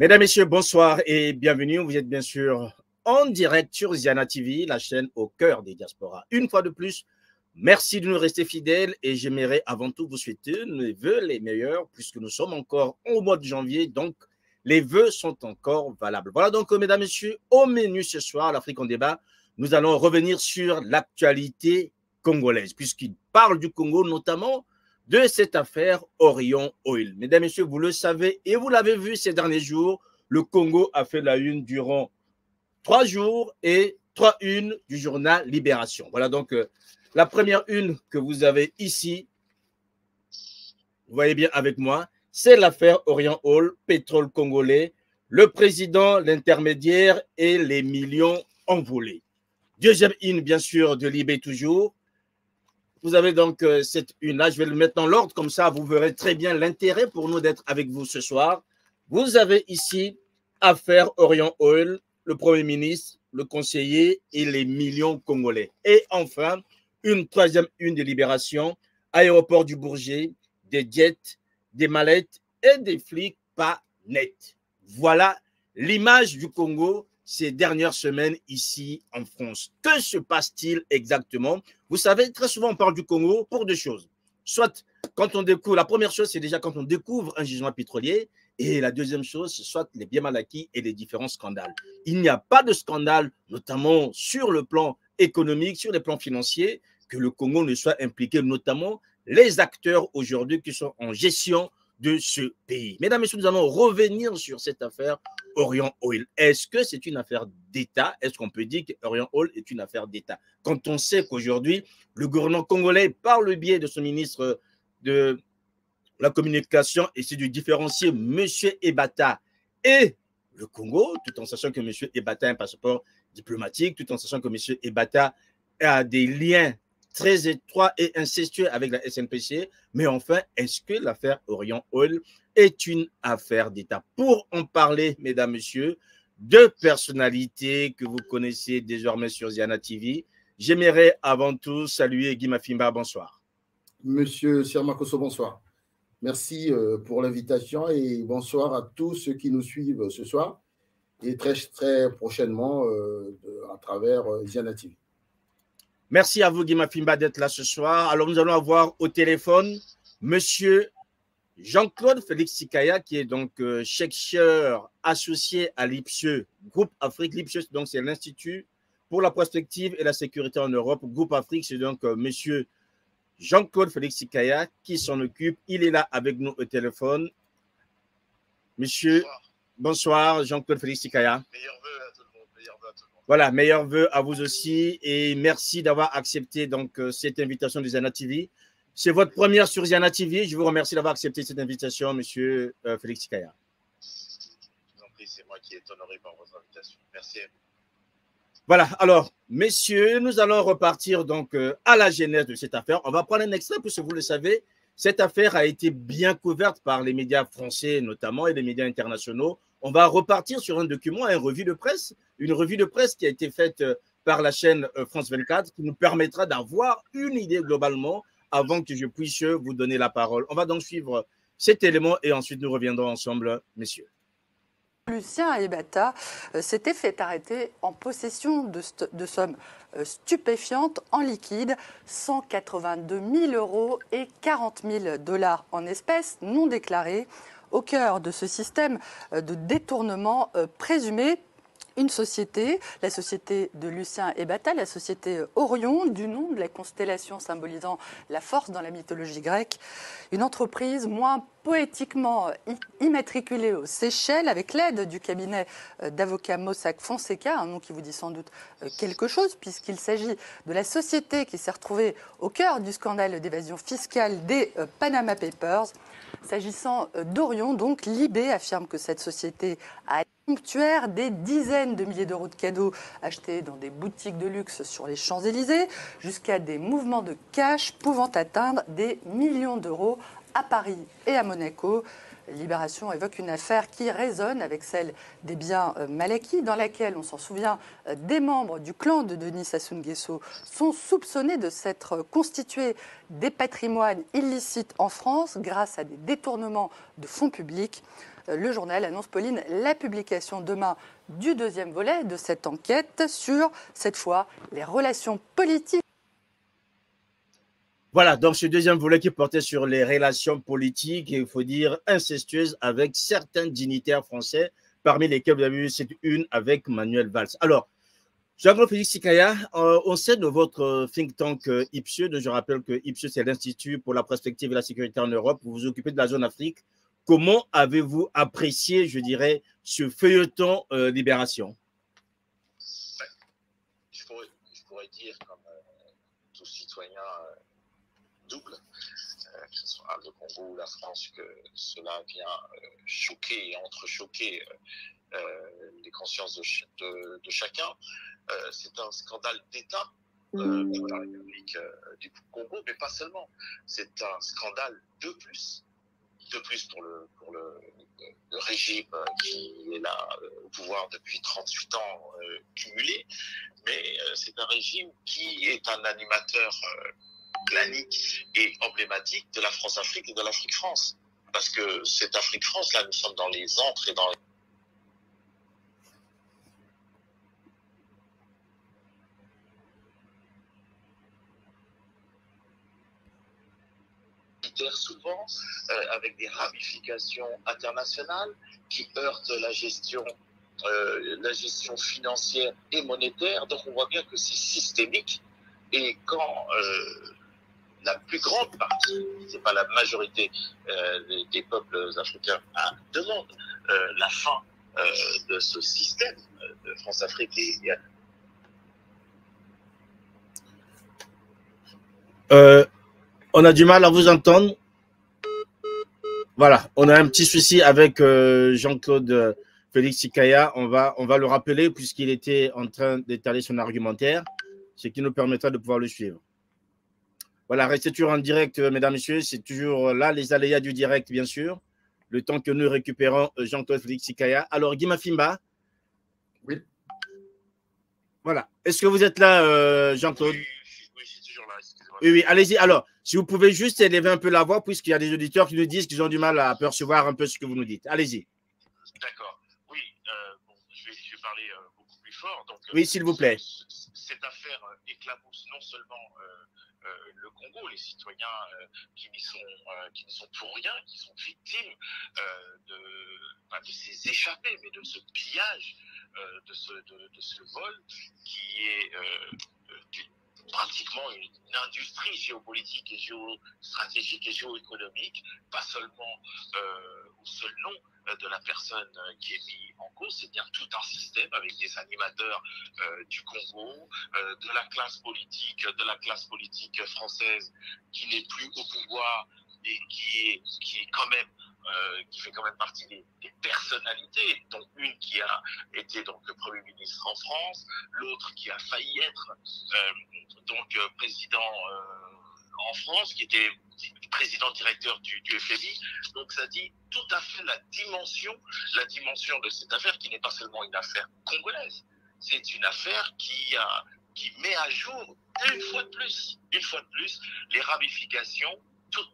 Mesdames, Messieurs, bonsoir et bienvenue. Vous êtes bien sûr en direct sur Ziana TV, la chaîne au cœur des diasporas. Une fois de plus, merci de nous rester fidèles et j'aimerais avant tout vous souhaiter mes voeux les meilleurs puisque nous sommes encore au mois de janvier, donc les vœux sont encore valables. Voilà donc, mesdames, messieurs, au menu ce soir, l'Afrique en débat, nous allons revenir sur l'actualité congolaise puisqu'il parle du Congo notamment de cette affaire Orion Oil. Mesdames, Messieurs, vous le savez et vous l'avez vu ces derniers jours, le Congo a fait la une durant trois jours et trois unes du journal Libération. Voilà donc euh, la première une que vous avez ici. Vous voyez bien avec moi, c'est l'affaire Orion Hall, pétrole congolais, le président, l'intermédiaire et les millions envolés. Deuxième une, bien sûr, de Libé toujours. Vous avez donc euh, cette une-là. Je vais le mettre dans l'ordre, comme ça, vous verrez très bien l'intérêt pour nous d'être avec vous ce soir. Vous avez ici affaire Orion Oil, le Premier ministre, le conseiller et les millions congolais. Et enfin, une troisième une de libération, aéroport du Bourget, des jets, des mallettes et des flics pas nets. Voilà l'image du Congo ces dernières semaines ici en France. Que se passe-t-il exactement? Vous savez, très souvent, on parle du Congo pour deux choses. Soit quand on découvre, la première chose, c'est déjà quand on découvre un gisement pétrolier. Et la deuxième chose, c'est soit les biens mal acquis et les différents scandales. Il n'y a pas de scandale, notamment sur le plan économique, sur les plans financiers, que le Congo ne soit impliqué, notamment les acteurs aujourd'hui qui sont en gestion de ce pays. Mesdames, Messieurs, nous allons revenir sur cette affaire Orient Oil. Est-ce que c'est une affaire d'État? Est-ce qu'on peut dire qu'Orient Oil est une affaire d'État? Quand on sait qu'aujourd'hui, le gouvernement congolais, par le biais de son ministre de la communication, essaie de différencier M. Ebata et le Congo, tout en sachant que M. Ebata a un passeport diplomatique, tout en sachant que M. Ebata a des liens très étroit et incestueux avec la SNPC. Mais enfin, est-ce que l'affaire Orient Oil est une affaire d'État Pour en parler, mesdames, messieurs, deux personnalités que vous connaissez désormais sur Ziana TV, j'aimerais avant tout saluer Guy Mafimba. Bonsoir. Monsieur Siermakoso, bonsoir. Merci euh, pour l'invitation et bonsoir à tous ceux qui nous suivent ce soir et très, très prochainement euh, à travers euh, Ziana TV. Merci à vous, Guima Fimba, d'être là ce soir. Alors, nous allons avoir au téléphone Monsieur Jean-Claude Félix Sikaya, qui est donc euh, chercheur associé à l'IPSE, Groupe Afrique. L'IPSE, donc, c'est l'Institut pour la prospective et la sécurité en Europe. Groupe Afrique, c'est donc euh, Monsieur Jean-Claude Félix Sikaya qui s'en occupe. Il est là avec nous au téléphone. Monsieur, bonsoir, Jean-Claude Félix Sikaya. Meilleurs vœux à tout le monde. Meilleurs vœux à tout le monde. Voilà, meilleurs vœux à vous aussi et merci d'avoir accepté donc euh, cette invitation de Zana TV. C'est votre première sur Zana TV. Je vous remercie d'avoir accepté cette invitation, monsieur euh, Félix Kaya. Je vous en prie, c'est moi qui est honoré par votre invitation. Merci. Voilà, alors, messieurs, nous allons repartir donc euh, à la genèse de cette affaire. On va prendre un extrait, puisque vous le savez, cette affaire a été bien couverte par les médias français notamment et les médias internationaux on va repartir sur un document, une revue de presse, une revue de presse qui a été faite euh, par la chaîne euh, France 24 qui nous permettra d'avoir une idée globalement avant que je puisse vous donner la parole. On va donc suivre cet élément et ensuite nous reviendrons ensemble, messieurs. Lucien Ebata euh, s'était fait arrêter en possession de, sommes stupéfiantes en liquide, 182 000 euros et 40 000 dollars en espèces non déclarées au cœur de ce système euh, de détournement euh, présumé une société, la société de Lucien et Bata, la société Orion, du nom de la constellation symbolisant la force dans la mythologie grecque, une entreprise moins poétiquement immatriculée aux Seychelles avec l'aide du cabinet euh, d'avocats Mossack Fonseca, un nom qui vous dit sans doute quelque chose puisqu'il s'agit de la société qui s'est retrouvée au cœur du scandale d'évasion fiscale des Panama Papers. S'agissant euh, d'Orion, donc, Libé affirme que cette société a ponctuaire des dizaines de milliers d'euros de cadeaux achetés dans des boutiques de luxe sur les Champs-Élysées, jusqu'à des mouvements de cash pouvant atteindre des millions d'euros à Paris et à Monaco. Libération évoque une affaire qui résonne avec celle des biens euh, mal acquis, dans laquelle, on s'en souvient, euh, des membres du clan de Denis Sassou Nguesso sont soupçonnés de s'être constitués des patrimoines illicites en France grâce à des détournements de fonds publics. le journal annonce, Pauline, la publication demain du deuxième volet de cette enquête sur, cette fois, les relations politiques. Voilà, donc ce deuxième volet qui portait sur les relations politiques, il faut dire incestueuses, avec certains dignitaires français, parmi lesquels vous avez vu cette une avec Manuel Valls. Alors, Jean-Claude Sikaya, euh, on sait de votre think tank euh, IPSE, je rappelle que IPSE, c'est l'Institut pour la prospective et la sécurité en Europe, vous vous occupez de la zone Afrique. Comment avez-vous apprécié, je dirais, ce feuilleton euh, Libération? Je, pourrais, dire, comme tout citoyen double, que ce soit le Congo ou la France, que cela vient choquer et entrechoquer les consciences de, de chacun. Euh, c'est un scandale d'État euh, mmh. pour la République euh, du Congo, mais pas seulement. C'est un scandale de plus, de plus pour le, pour le, régime qui est là au pouvoir depuis 38 ans cumulé, mais c'est un régime qui est un animateur planique et emblématique de la France-Afrique et de l'Afrique-France. Parce que cette Afrique-France, là, nous sommes dans les antres et dans les souvent euh, avec des ramifications internationales qui heurtent la gestion, euh, la gestion financière et monétaire. Donc on voit bien que c'est systémique. Et quand euh, la plus grande partie, c'est pas la majorité des, peuples africains, hein, demandent la fin de ce système de France-Afrique et, on a du mal à vous entendre. Voilà, on a un petit souci avec euh, Jean-Claude euh, Félix Sikaya. On va, on va le rappeler puisqu'il était en train d'étaler son argumentaire, ce qui nous permettra de pouvoir le suivre. Voilà, restez toujours en direct, euh, mesdames, messieurs. C'est toujours là les aléas du direct, bien sûr. Le temps que nous récupérons Jean-Claude Félix Sikaya. Alors, Guy Mafimba. Oui. Voilà. Est-ce que vous êtes là, Jean-Claude? Oui, oui, allez-y. Alors, si vous pouvez juste élever un peu la voix, puisqu'il y a des auditeurs qui nous disent qu'ils ont du mal à percevoir un peu ce que vous nous dites. Allez-y. D'accord. Oui, euh, je, vais, parler euh, beaucoup plus fort. Donc, oui, s'il vous plaît. Cette affaire euh, éclabousse non seulement le Les citoyens qui n'y sont, qui sont pour rien, qui sont victimes de, pas de ces échappées, mais de ce pillage, de, ce vol qui est pratiquement une, industrie géopolitique et géostratégique et géoéconomique, pas seulement euh, au seul nom euh, de la personne euh, qui est mis en cause, c'est bien tout un système avec des animateurs du Congo, de la classe politique, de la classe politique française qui n'est plus au pouvoir et qui est, qui est quand même euh, qui fait quand même partie des, personnalités, dont une qui a été donc Premier ministre en France, l'autre qui a failli être euh, donc euh, président en France, qui était président directeur du, du, FMI. Donc ça dit tout à fait la dimension, la dimension de cette affaire qui n'est pas seulement une affaire congolaise, c'est une affaire qui a qui met à jour une fois de plus, une fois de plus, les ramifications,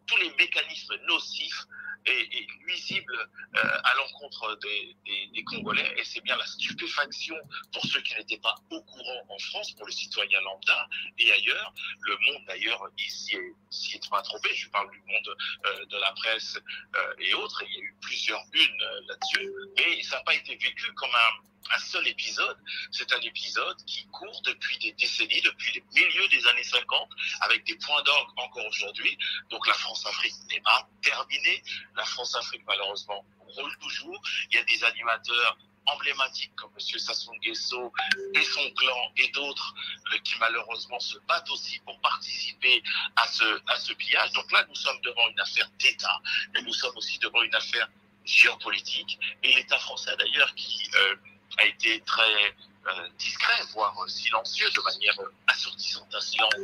tous les mécanismes nocifs est, nuisible euh, à l'encontre des, des, Congolais. Et c'est bien la stupéfaction pour ceux qui n'étaient pas au courant en France, pour le citoyen lambda et ailleurs. Le monde d'ailleurs ici s'y est pas trompé, je parle du monde euh, de la presse euh, et autres, il y a eu plusieurs unes là-dessus, mais ça n'a pas été vécu comme un un seul épisode. C'est un épisode qui court depuis des décennies, depuis les milieux des années 50, avec des points d'orgue encore aujourd'hui. Donc la France-Afrique n'est pas terminée. La France-Afrique, malheureusement, roule toujours. Il y a des animateurs emblématiques comme M. Sassou Nguesso et son clan et d'autres euh, qui malheureusement se battent aussi pour participer à ce, à ce pillage. Donc là, nous sommes devant une affaire d'État, mais nous sommes aussi devant une affaire géopolitique. Et l'État français, d'ailleurs, qui euh, a été très euh, discret, voire silencieux, de manière assourdissante, un silence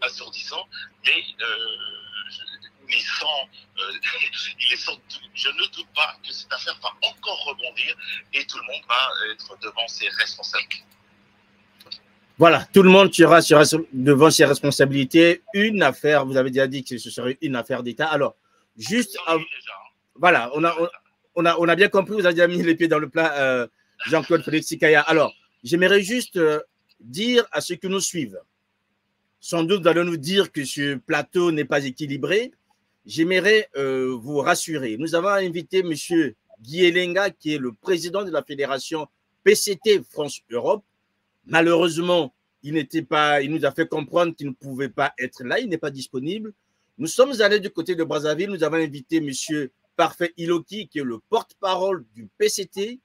assourdissant, mais euh, il, euh, il est sans, je ne doute pas que cette affaire va encore rebondir et tout le monde va être devant ses responsabilités. Voilà, tout le monde sera devant ses responsabilités. Une affaire, vous avez déjà dit que ce serait une affaire d'État. Alors, juste. Hein. voilà, on a, on a, on a bien compris, vous avez déjà mis les pieds dans le plat, euh, Jean-Claude Félix Sikaya. Alors, j'aimerais juste euh, dire à ceux qui nous suivent, sans doute vous allez nous dire que ce plateau n'est pas équilibré. J'aimerais euh, vous rassurer. Nous avons invité M. Guy Elenga, qui est le président de la fédération PCT France-Europe. Malheureusement, il n'était pas, il nous a fait comprendre qu'il ne pouvait pas être là, il n'est pas disponible. Nous sommes allés du côté de Brazzaville, nous avons invité M. Parfait Iloki, qui est le porte-parole du PCT.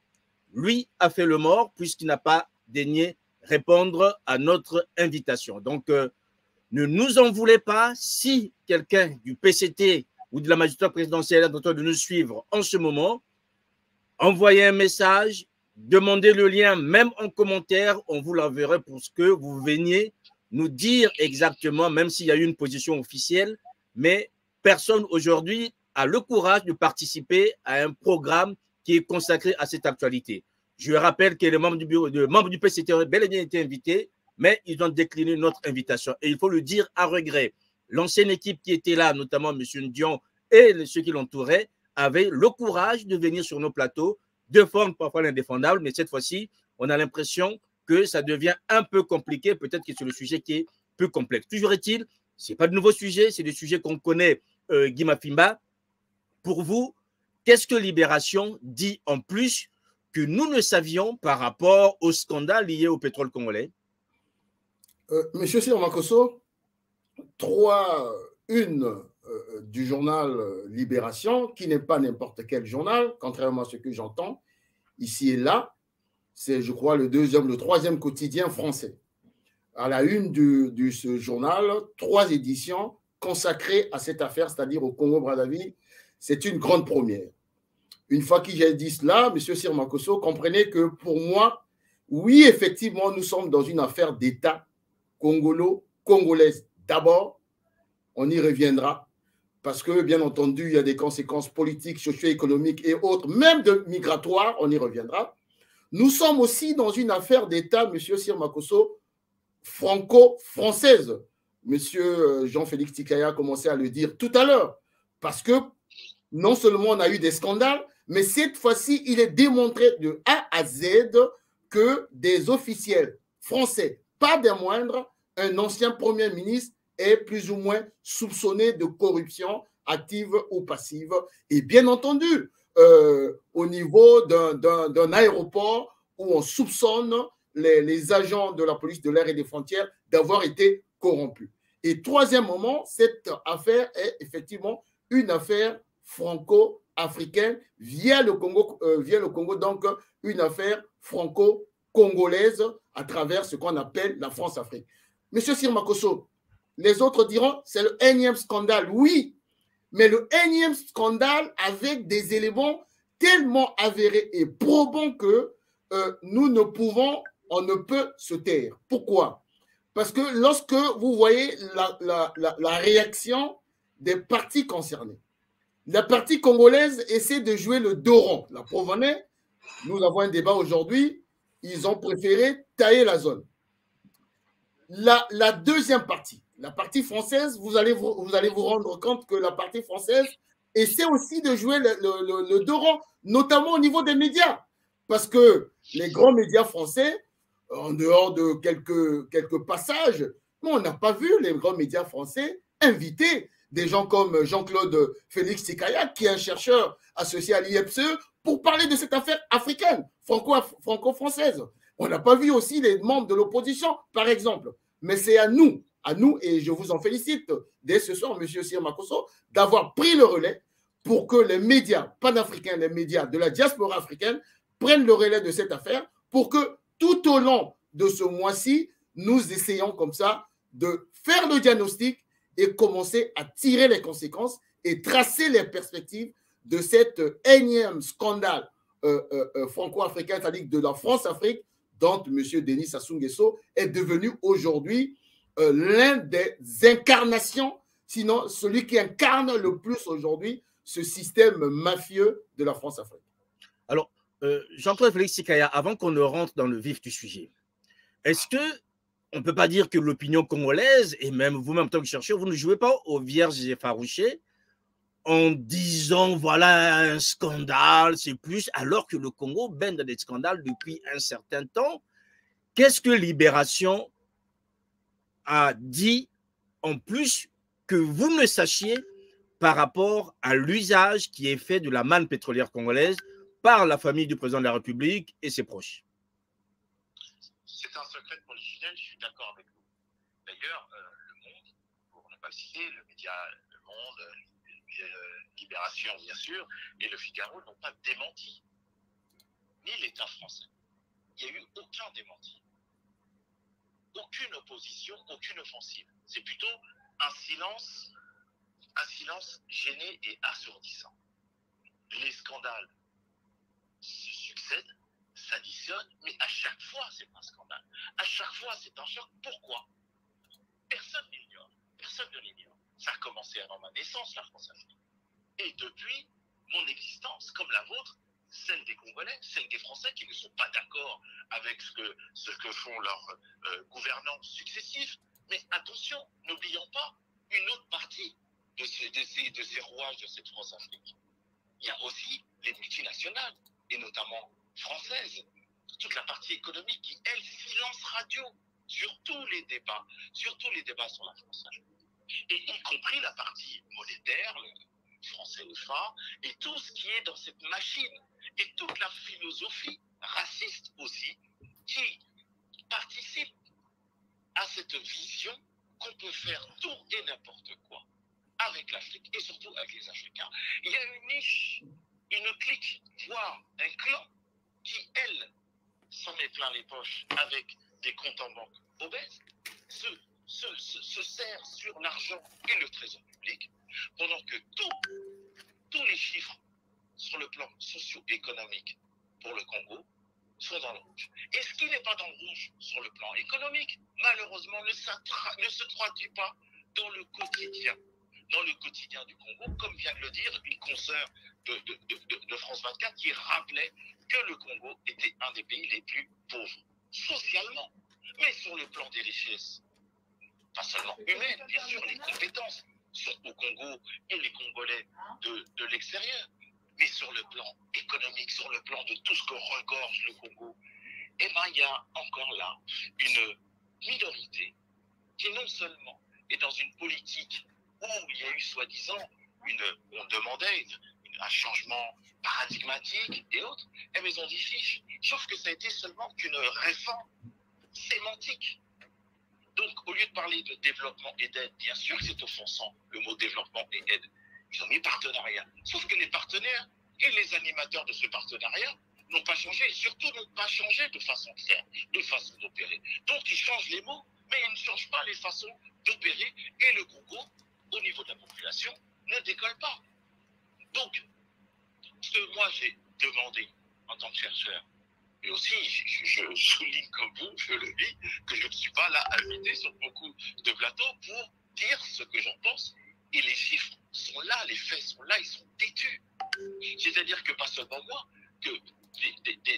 Lui a fait le mort puisqu'il n'a pas daigné répondre à notre invitation. Donc, euh, ne nous en voulez pas si quelqu'un du PCT ou de la magistrature présidentielle est en train de nous suivre en ce moment. Envoyez un message, demandez le lien, même en commentaire, on vous l'enverra pour ce que vous veniez nous dire exactement, même s'il y a eu une position officielle, mais personne aujourd'hui a le courage de participer à un programme qui est consacré à cette actualité. Je rappelle que les membres du bureau, les membres du PCT ont bel et bien été invités, mais ils ont décliné notre invitation. Et il faut le dire à regret. L'ancienne équipe qui était là, notamment M. Ndion et ceux qui l'entouraient, avaient le courage de venir sur nos plateaux, défendre parfois l'indéfendable, mais cette fois-ci, on a l'impression que ça devient un peu compliqué. Peut-être que c'est le sujet qui est plus complexe. Toujours est-il, ce n'est pas de nouveaux sujets, c'est des sujets qu'on connaît, euh, Guy Mafimba. Pour vous, qu'est-ce que Libération dit en plus que nous ne savions par rapport au scandale lié au pétrole congolais? Euh, Monsieur Sirmakoso, trois, une euh, du journal Libération, qui n'est pas n'importe quel journal, contrairement à ce que j'entends ici et là, c'est, je crois, le deuxième, le troisième quotidien français. À la une de ce journal, trois éditions consacrées à cette affaire, c'est-à-dire au Congo-Brazzaville. C'est une grande première. Une fois que j'ai dit cela, M. Sirmakoso, comprenez que pour moi, oui, effectivement, nous sommes dans une affaire d'État congolo, congolaise d'abord. On y reviendra parce que, bien entendu, il y a des conséquences politiques, socio-économiques et autres, même de migratoires, on y reviendra. Nous sommes aussi dans une affaire d'État, M. Sirmakoso, franco-française. M. Jean-Félix Tikaya a commencé à le dire tout à l'heure, parce que non seulement on a eu des scandales, mais cette fois-ci, il est démontré de A à Z que des officiels français, pas des moindres, un ancien Premier ministre est plus ou moins soupçonné de corruption active ou passive. Et bien entendu, euh, au niveau d'un aéroport où on soupçonne les, agents de la police de l'air et des frontières d'avoir été corrompus. Et troisième moment, cette affaire est effectivement une affaire franco-africaine via le Congo, euh, via le Congo, donc une affaire franco-congolaise à travers ce qu'on appelle la France-Afrique. Monsieur Sirmakoso, les autres diront c'est le énième scandale. Oui, mais le énième scandale avec des éléments tellement avérés et probants que euh, nous ne pouvons, on ne peut se taire. Pourquoi? Parce que lorsque vous voyez la, la réaction des partis concernés, la partie congolaise essaie de jouer le dos La preuve nous avons un débat aujourd'hui, ils ont préféré tailler la zone. La, deuxième partie, la partie française, vous allez vous, rendre compte que la partie française essaie aussi de jouer le, le, le, notamment au niveau des médias. Parce que les grands médias français, en dehors de quelques, quelques passages, on n'a pas vu les grands médias français inviter des gens comme Jean-Claude Félix Sikaya, qui est un chercheur associé à l'IEPSE, pour parler de cette affaire africaine, franco-française. On n'a pas vu aussi les membres de l'opposition, par exemple. Mais c'est à nous, à nous, et je vous en félicite dès ce soir, monsieur Sir Makoso, d'avoir pris le relais pour que les médias panafricains, les médias de la diaspora africaine prennent le relais de cette affaire pour que tout au long de ce mois-ci, nous essayons comme ça de faire le diagnostic et commencer à tirer les conséquences et tracer les perspectives de cet énième scandale euh, euh, euh, franco-africain, c'est-à-dire de la France-Afrique, dont M. Denis Sassou Nguesso est devenu aujourd'hui l'un des incarnations, sinon celui qui incarne le plus aujourd'hui ce système mafieux de la France-Afrique. Alors, Jean-Claude Félix Sikaya, avant qu'on ne rentre dans le vif du sujet, est-ce que on ne peut pas dire que l'opinion congolaise, et même vous-même en tant que chercheur, vous ne jouez pas aux vierges effarouchées en disant voilà un scandale, c'est plus, alors que le Congo baigne dans des scandales depuis un certain temps. Qu'est-ce que Libération a dit en plus que vous ne sachiez par rapport à l'usage qui est fait de la manne pétrolière congolaise par la famille du président de la République et ses proches? C'est un polichinelle, je suis d'accord avec vous. D'ailleurs, euh, le Monde, pour ne pas citer, le média Le Monde, euh, Libération bien sûr, et le Figaro n'ont pas démenti, ni l'État français. Il n'y a eu aucun démenti. Aucune opposition, aucune offensive. C'est plutôt un silence un silence gêné et assourdissant. Les scandales se succèdent, s'additionnent, mais à chaque fois, c'est un scandale. À chaque fois, c'est un choc. Pourquoi? Personne ne l'ignore. Personne ne l'ignore. Ça a commencé avant ma naissance, la France-Afrique. Et depuis, mon existence, comme la vôtre, celle des Congolais, celle des Français qui ne sont pas d'accord avec ce que, ce que font leurs euh, gouvernants successifs. Mais attention, n'oublions pas une autre partie de ces, de ces, rouages de cette France-Afrique. Il y a aussi les multinationales, et notamment françaises, toute la partie économique qui, elle, silence radio sur tous les débats, sur tous les débats sur la France-Afrique. Et y compris la partie monétaire, le français phare, et tout ce qui est dans cette machine, et toute la philosophie raciste aussi, qui participe à cette vision qu'on peut faire tout et n'importe quoi avec l'Afrique et surtout avec les Africains. Il y a une niche, une clique, voire un clan qui, elle, s'en met plein les poches avec des comptes en banque obèses, se, se, se, sert sur l'argent et le trésor public, pendant que tous les chiffres sur le plan socio-économique pour le Congo sont dans le rouge. Et ce qui n'est pas dans le rouge sur le plan économique, malheureusement, ne, ne se traduit pas dans le quotidien dans le quotidien du Congo, comme vient de le dire une consoeur de, France 24 qui rappelait que le Congo était un des pays les plus pauvres, socialement, mais sur le plan des richesses, pas seulement humaines, bien sûr, les compétences sont au Congo et les Congolais de, l'extérieur, mais sur le plan économique, sur le plan de tout ce que regorge le Congo, eh bien, il y a encore là une minorité qui non seulement est dans une politique où il y a eu soi-disant une, on demandait un changement paradigmatique et autres, et mais ils ont dit fiche. Sauf que ça a été seulement qu'une réforme sémantique. Donc, au lieu de parler de développement et d'aide, bien sûr que c'est offensant, le mot développement et aide. Ils ont mis partenariat. Sauf que les partenaires et les animateurs de ce partenariat n'ont pas changé, et surtout n'ont pas changé de façon de faire, de façon d'opérer. Donc, ils changent les mots, mais ils ne changent pas les façons d'opérer. Et le Congo au niveau de la population ne décolle pas. Donc, ce que moi j'ai demandé en tant que chercheur, et aussi je, souligne comme vous, je le dis, que je ne suis pas là invité sur beaucoup de plateaux pour dire ce que j'en pense. Et les chiffres sont là, les faits sont là, ils sont têtus. C'est-à-dire que pas seulement moi, que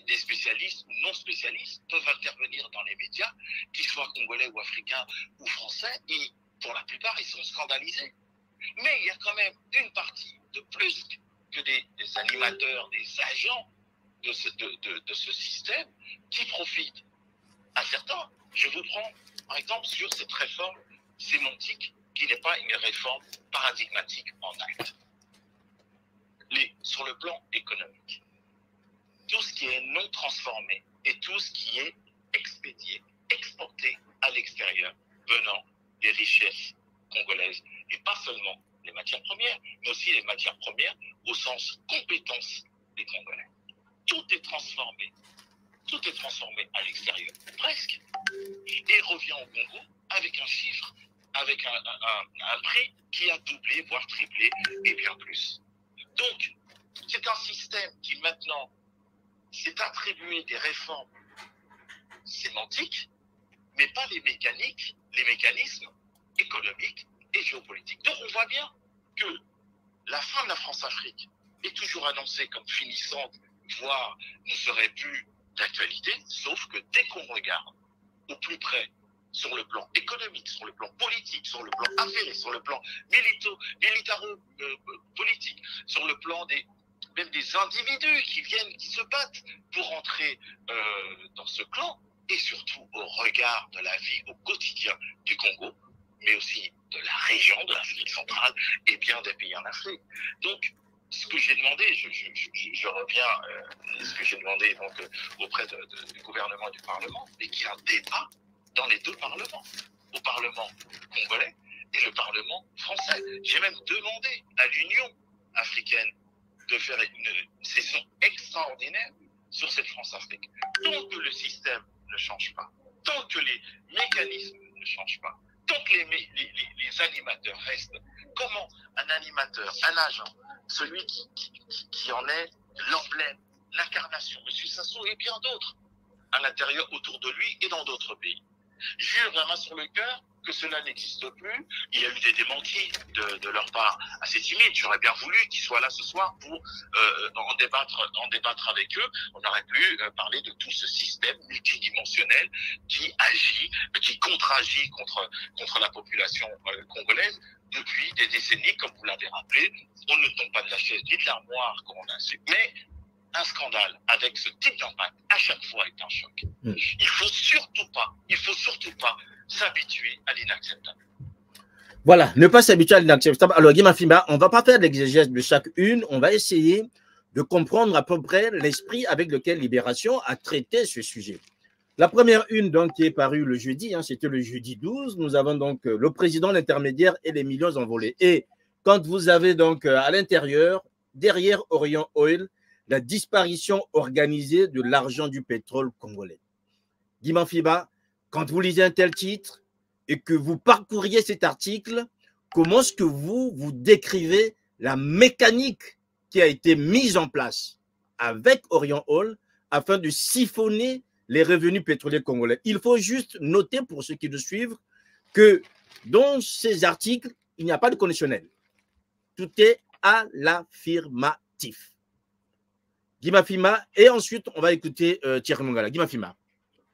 des, spécialistes ou non spécialistes peuvent intervenir dans les médias, qu'ils soient congolais ou africains ou français, et pour la plupart, ils sont scandalisés. Mais il y a quand même une partie de plus que des, animateurs, des agents de ce, système qui profitent. À certains, je vous prends par exemple sur cette réforme sémantique qui n'est pas une réforme paradigmatique en acte. Sur le plan économique, tout ce qui est non transformé et tout ce qui est expédié, exporté à l'extérieur, venant des richesses congolaises, et pas seulement les matières premières, mais aussi les matières premières au sens compétence des Congolais. Tout est transformé, tout est transformé à l'extérieur, presque, et revient au Congo avec un chiffre, avec un, un prix qui a doublé, voire triplé, et bien plus. Donc, c'est un système qui maintenant s'est attribué des réformes sémantiques, mais pas les mécaniques les mécanismes économiques et géopolitiques. Donc on voit bien que la fin de la France-Afrique est toujours annoncée comme finissante, voire ne serait plus d'actualité, sauf que dès qu'on regarde au plus près sur le plan économique, sur le plan politique, sur le plan affairé, sur le plan militaro-politique, sur le plan des même des individus qui viennent, qui se battent pour entrer dans ce clan, et surtout au regard de la vie au quotidien du Congo, mais aussi de la région, de l'Afrique centrale et bien des pays en Afrique. Donc, ce que j'ai demandé, je, reviens à ce que j'ai demandé donc, auprès de, de, du gouvernement et du Parlement, et qu'il y ait un débat dans les deux parlements, au Parlement congolais et le Parlement français. J'ai même demandé à l'Union africaine de faire une session extraordinaire sur cette France-Afrique. Tant que le système ne change pas, tant que les mécanismes ne changent pas, que les, les, animateurs restent, comment un animateur, un agent, celui qui, qui, qui en est l'emblème, l'incarnation, M. Sassou et bien d'autres, à l'intérieur, autour de lui et dans d'autres pays. Jure la main sur le cœur que cela n'existe plus. Il y a eu des démentis de, leur part assez timides. J'aurais bien voulu qu'ils soient là ce soir pour euh, en, débattre, en débattre avec eux. On aurait pu euh, parler de tout ce système multidimensionnel qui agit, qui contre-agit contre, contre la population euh, congolaise depuis des décennies, comme vous l'avez rappelé. On ne tombe pas de la chaise ni de l'armoire comme on a su. Mais un scandale avec ce type d'impact à chaque fois est un choc. Mm. Il faut surtout pas, il faut surtout pas s'habituer à l'inacceptable. Voilà, ne pas s'habituer à l'inacceptable. Alors, Guy Mafimba, on ne va pas faire l'exégèse de chaque une, on va essayer de comprendre à peu près l'esprit avec lequel Libération a traité ce sujet. La première une, donc, qui est parue le jeudi, hein, c'était le jeudi 12, nous avons donc euh, le président, l'intermédiaire et les millions envolés. Et quand vous avez donc euh, à l'intérieur, derrière Orient Oil, la disparition organisée de l'argent du pétrole congolais. Guy Manfiba, quand vous lisez un tel titre et que vous parcouriez cet article, comment est-ce que vous, vous décrivez la mécanique qui a été mise en place avec Orient Hall afin de siphonner les revenus pétroliers congolais? Il faut juste noter pour ceux qui nous suivent que dans ces articles, il n'y a pas de conditionnel. Tout est à l'affirmatif. Guimafima, et ensuite on va écouter euh, Thierry Mongala. Guimafima.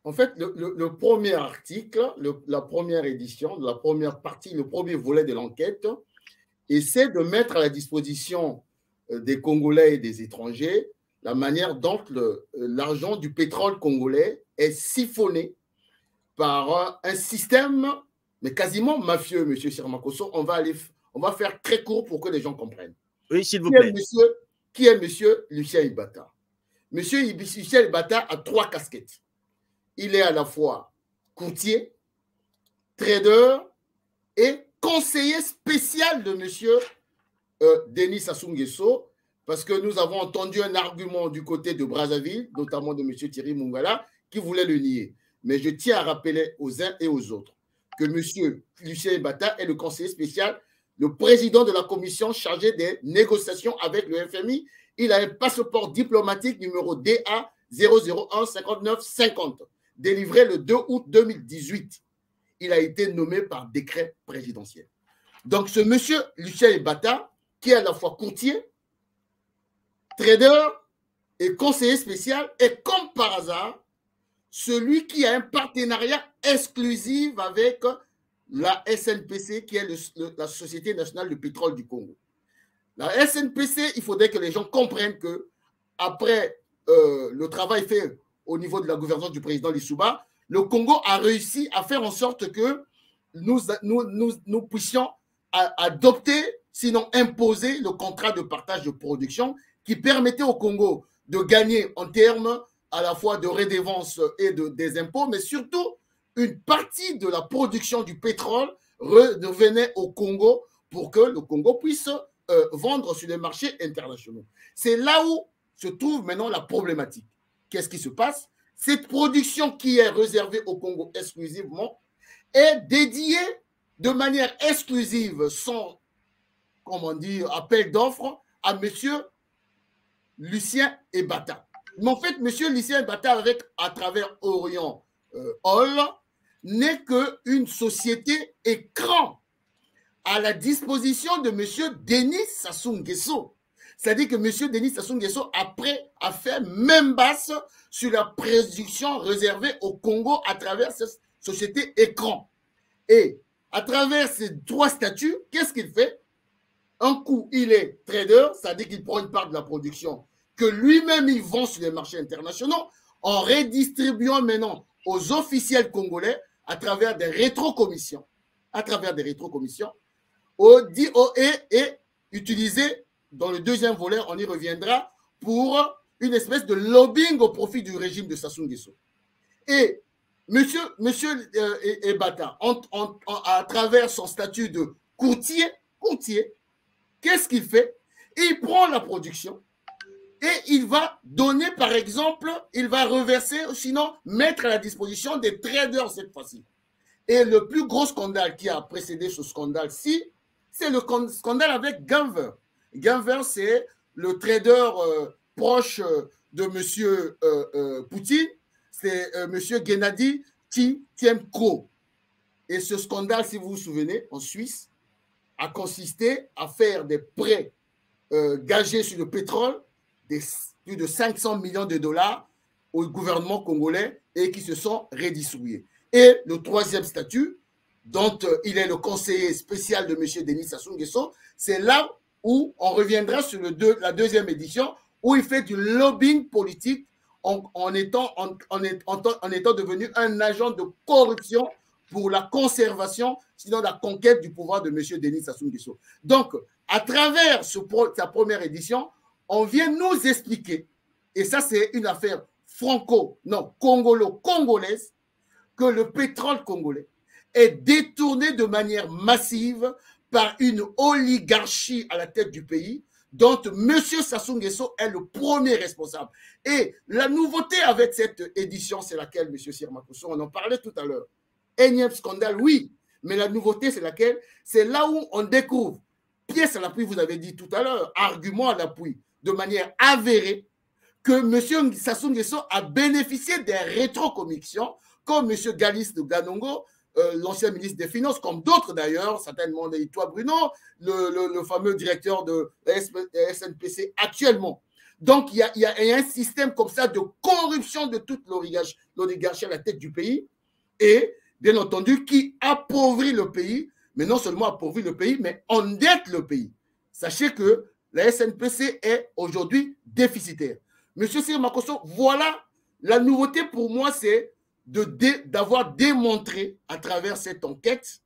En fait, le, le, le premier article, le, la première édition, la première partie, le premier volet de l'enquête, essaie de mettre à la disposition euh, des Congolais et des étrangers la manière dont euh, l'argent du pétrole congolais est siphonné par un système, mais quasiment mafieux, Monsieur Sirmakoso. On va aller, on va faire très court pour que les gens comprennent. Oui, s'il vous plaît. monsieur, qui est monsieur Lucien Ibata Monsieur Lucien Ibata a trois casquettes. Il est à la fois courtier, trader et conseiller spécial de monsieur euh, Denis Sassou Nguesso, parce que nous avons entendu un argument du côté de Brazzaville, notamment de monsieur Thierry Mungala, qui voulait le nier. Mais je tiens à rappeler aux uns et aux autres que monsieur Lucien Ibata est le conseiller spécial le président de la commission chargée des négociations avec le FMI. Il a un passeport diplomatique numéro DA 001 59 50, délivré le 2 août 2018. Il a été nommé par décret présidentiel. Donc, ce monsieur Lucien Ebata, qui est à la fois courtier, trader et conseiller spécial, est comme par hasard celui qui a un partenariat exclusif avec la SNPC, qui est la Société nationale de pétrole du Congo. La SNPC, il faudrait que les gens comprennent que après euh, le travail fait au niveau de la gouvernance du président Lissouba, le Congo a réussi à faire en sorte que nous, puissions adopter, sinon imposer, le contrat de partage de production qui permettait au Congo de gagner en termes à la fois de redevance et de, des impôts, mais surtout une partie de la production du pétrole revenait au Congo pour que le Congo puisse euh, vendre sur les marchés internationaux. C'est là où se trouve maintenant la problématique. Qu'est-ce qui se passe? Cette production qui est réservée au Congo exclusivement est dédiée de manière exclusive, sans, comment dire, appel d'offres, à monsieur Lucien Ebata. Mais en fait, monsieur Lucien Ebata, avec, à travers Orient euh, Hall, n'est qu'une société écran à la disposition de M. Denis Sassou Nguesso. C'est-à-dire que M. Denis Sassou Nguesso, après, a fait même basse sur la production réservée au Congo à travers société écran. Et à travers ces trois statuts, qu'est-ce qu'il fait? Un coup, il est trader, c'est-à-dire qu'il prend une part de la production que lui-même il vend sur les marchés internationaux en redistribuant maintenant aux officiels congolais à travers des rétrocommissions, à travers des rétrocommissions, au DOE est utilisé dans le deuxième volet, on y reviendra, pour une espèce de lobbying au profit du régime de Sassou Nguesso. Et monsieur, monsieur euh, Ebata, à travers son statut de courtier, courtier, qu'est-ce qu'il fait? Il prend la production et il va donner, par exemple, il va reverser, sinon mettre à la disposition des traders cette fois-ci. Et le plus gros scandale qui a précédé ce scandale-ci, c'est le scandale avec Ganver. Ganver, c'est le trader euh, proche euh, de M. Euh, Poutine, c'est M. Gennady Timko. Et ce scandale, si vous vous souvenez, en Suisse, a consisté à faire des prêts gagés sur le pétrole plus de 500 millions de dollars au gouvernement congolais et qui se sont redistribués. Et le troisième statut, dont euh, il est le conseiller spécial de M. Denis Sassou Nguesso, c'est là où on reviendra sur la deuxième édition, où il fait du lobbying politique en, étant, en, en, en, étant devenu un agent de corruption pour la conservation, sinon la conquête du pouvoir de M. Denis Sassou Nguesso. Donc, à travers sa première édition, on vient nous expliquer, et ça c'est une affaire franco, non, congolo-congolaise, que le pétrole congolais est détourné de manière massive par une oligarchie à la tête du pays dont M. Sassou Nguesso est le premier responsable. Et la nouveauté avec cette édition, c'est laquelle, M. Sirmakoso On en parlait tout à l'heure. Énième scandale, oui. Mais la nouveauté, c'est laquelle? C'est là où on découvre, pièce à l'appui, vous avez dit tout à l'heure, argument à l'appui, de manière avérée que M. Sassou Nguesso a bénéficié des rétrocommissions, comme M. Galis de Ganongo, euh, l'ancien ministre des Finances, comme d'autres d'ailleurs, certainement toi Bruno, le, fameux directeur de SNPC actuellement. Donc il y, a, un système comme ça de corruption de toute l'oligarchie à la tête du pays et bien entendu qui appauvrit le pays, mais non seulement appauvrit le pays, mais endette le pays. Sachez que la SNPC est aujourd'hui déficitaire. Monsieur Cyril Makoso, voilà la nouveauté pour moi, c'est d'avoir démontré à travers cette enquête,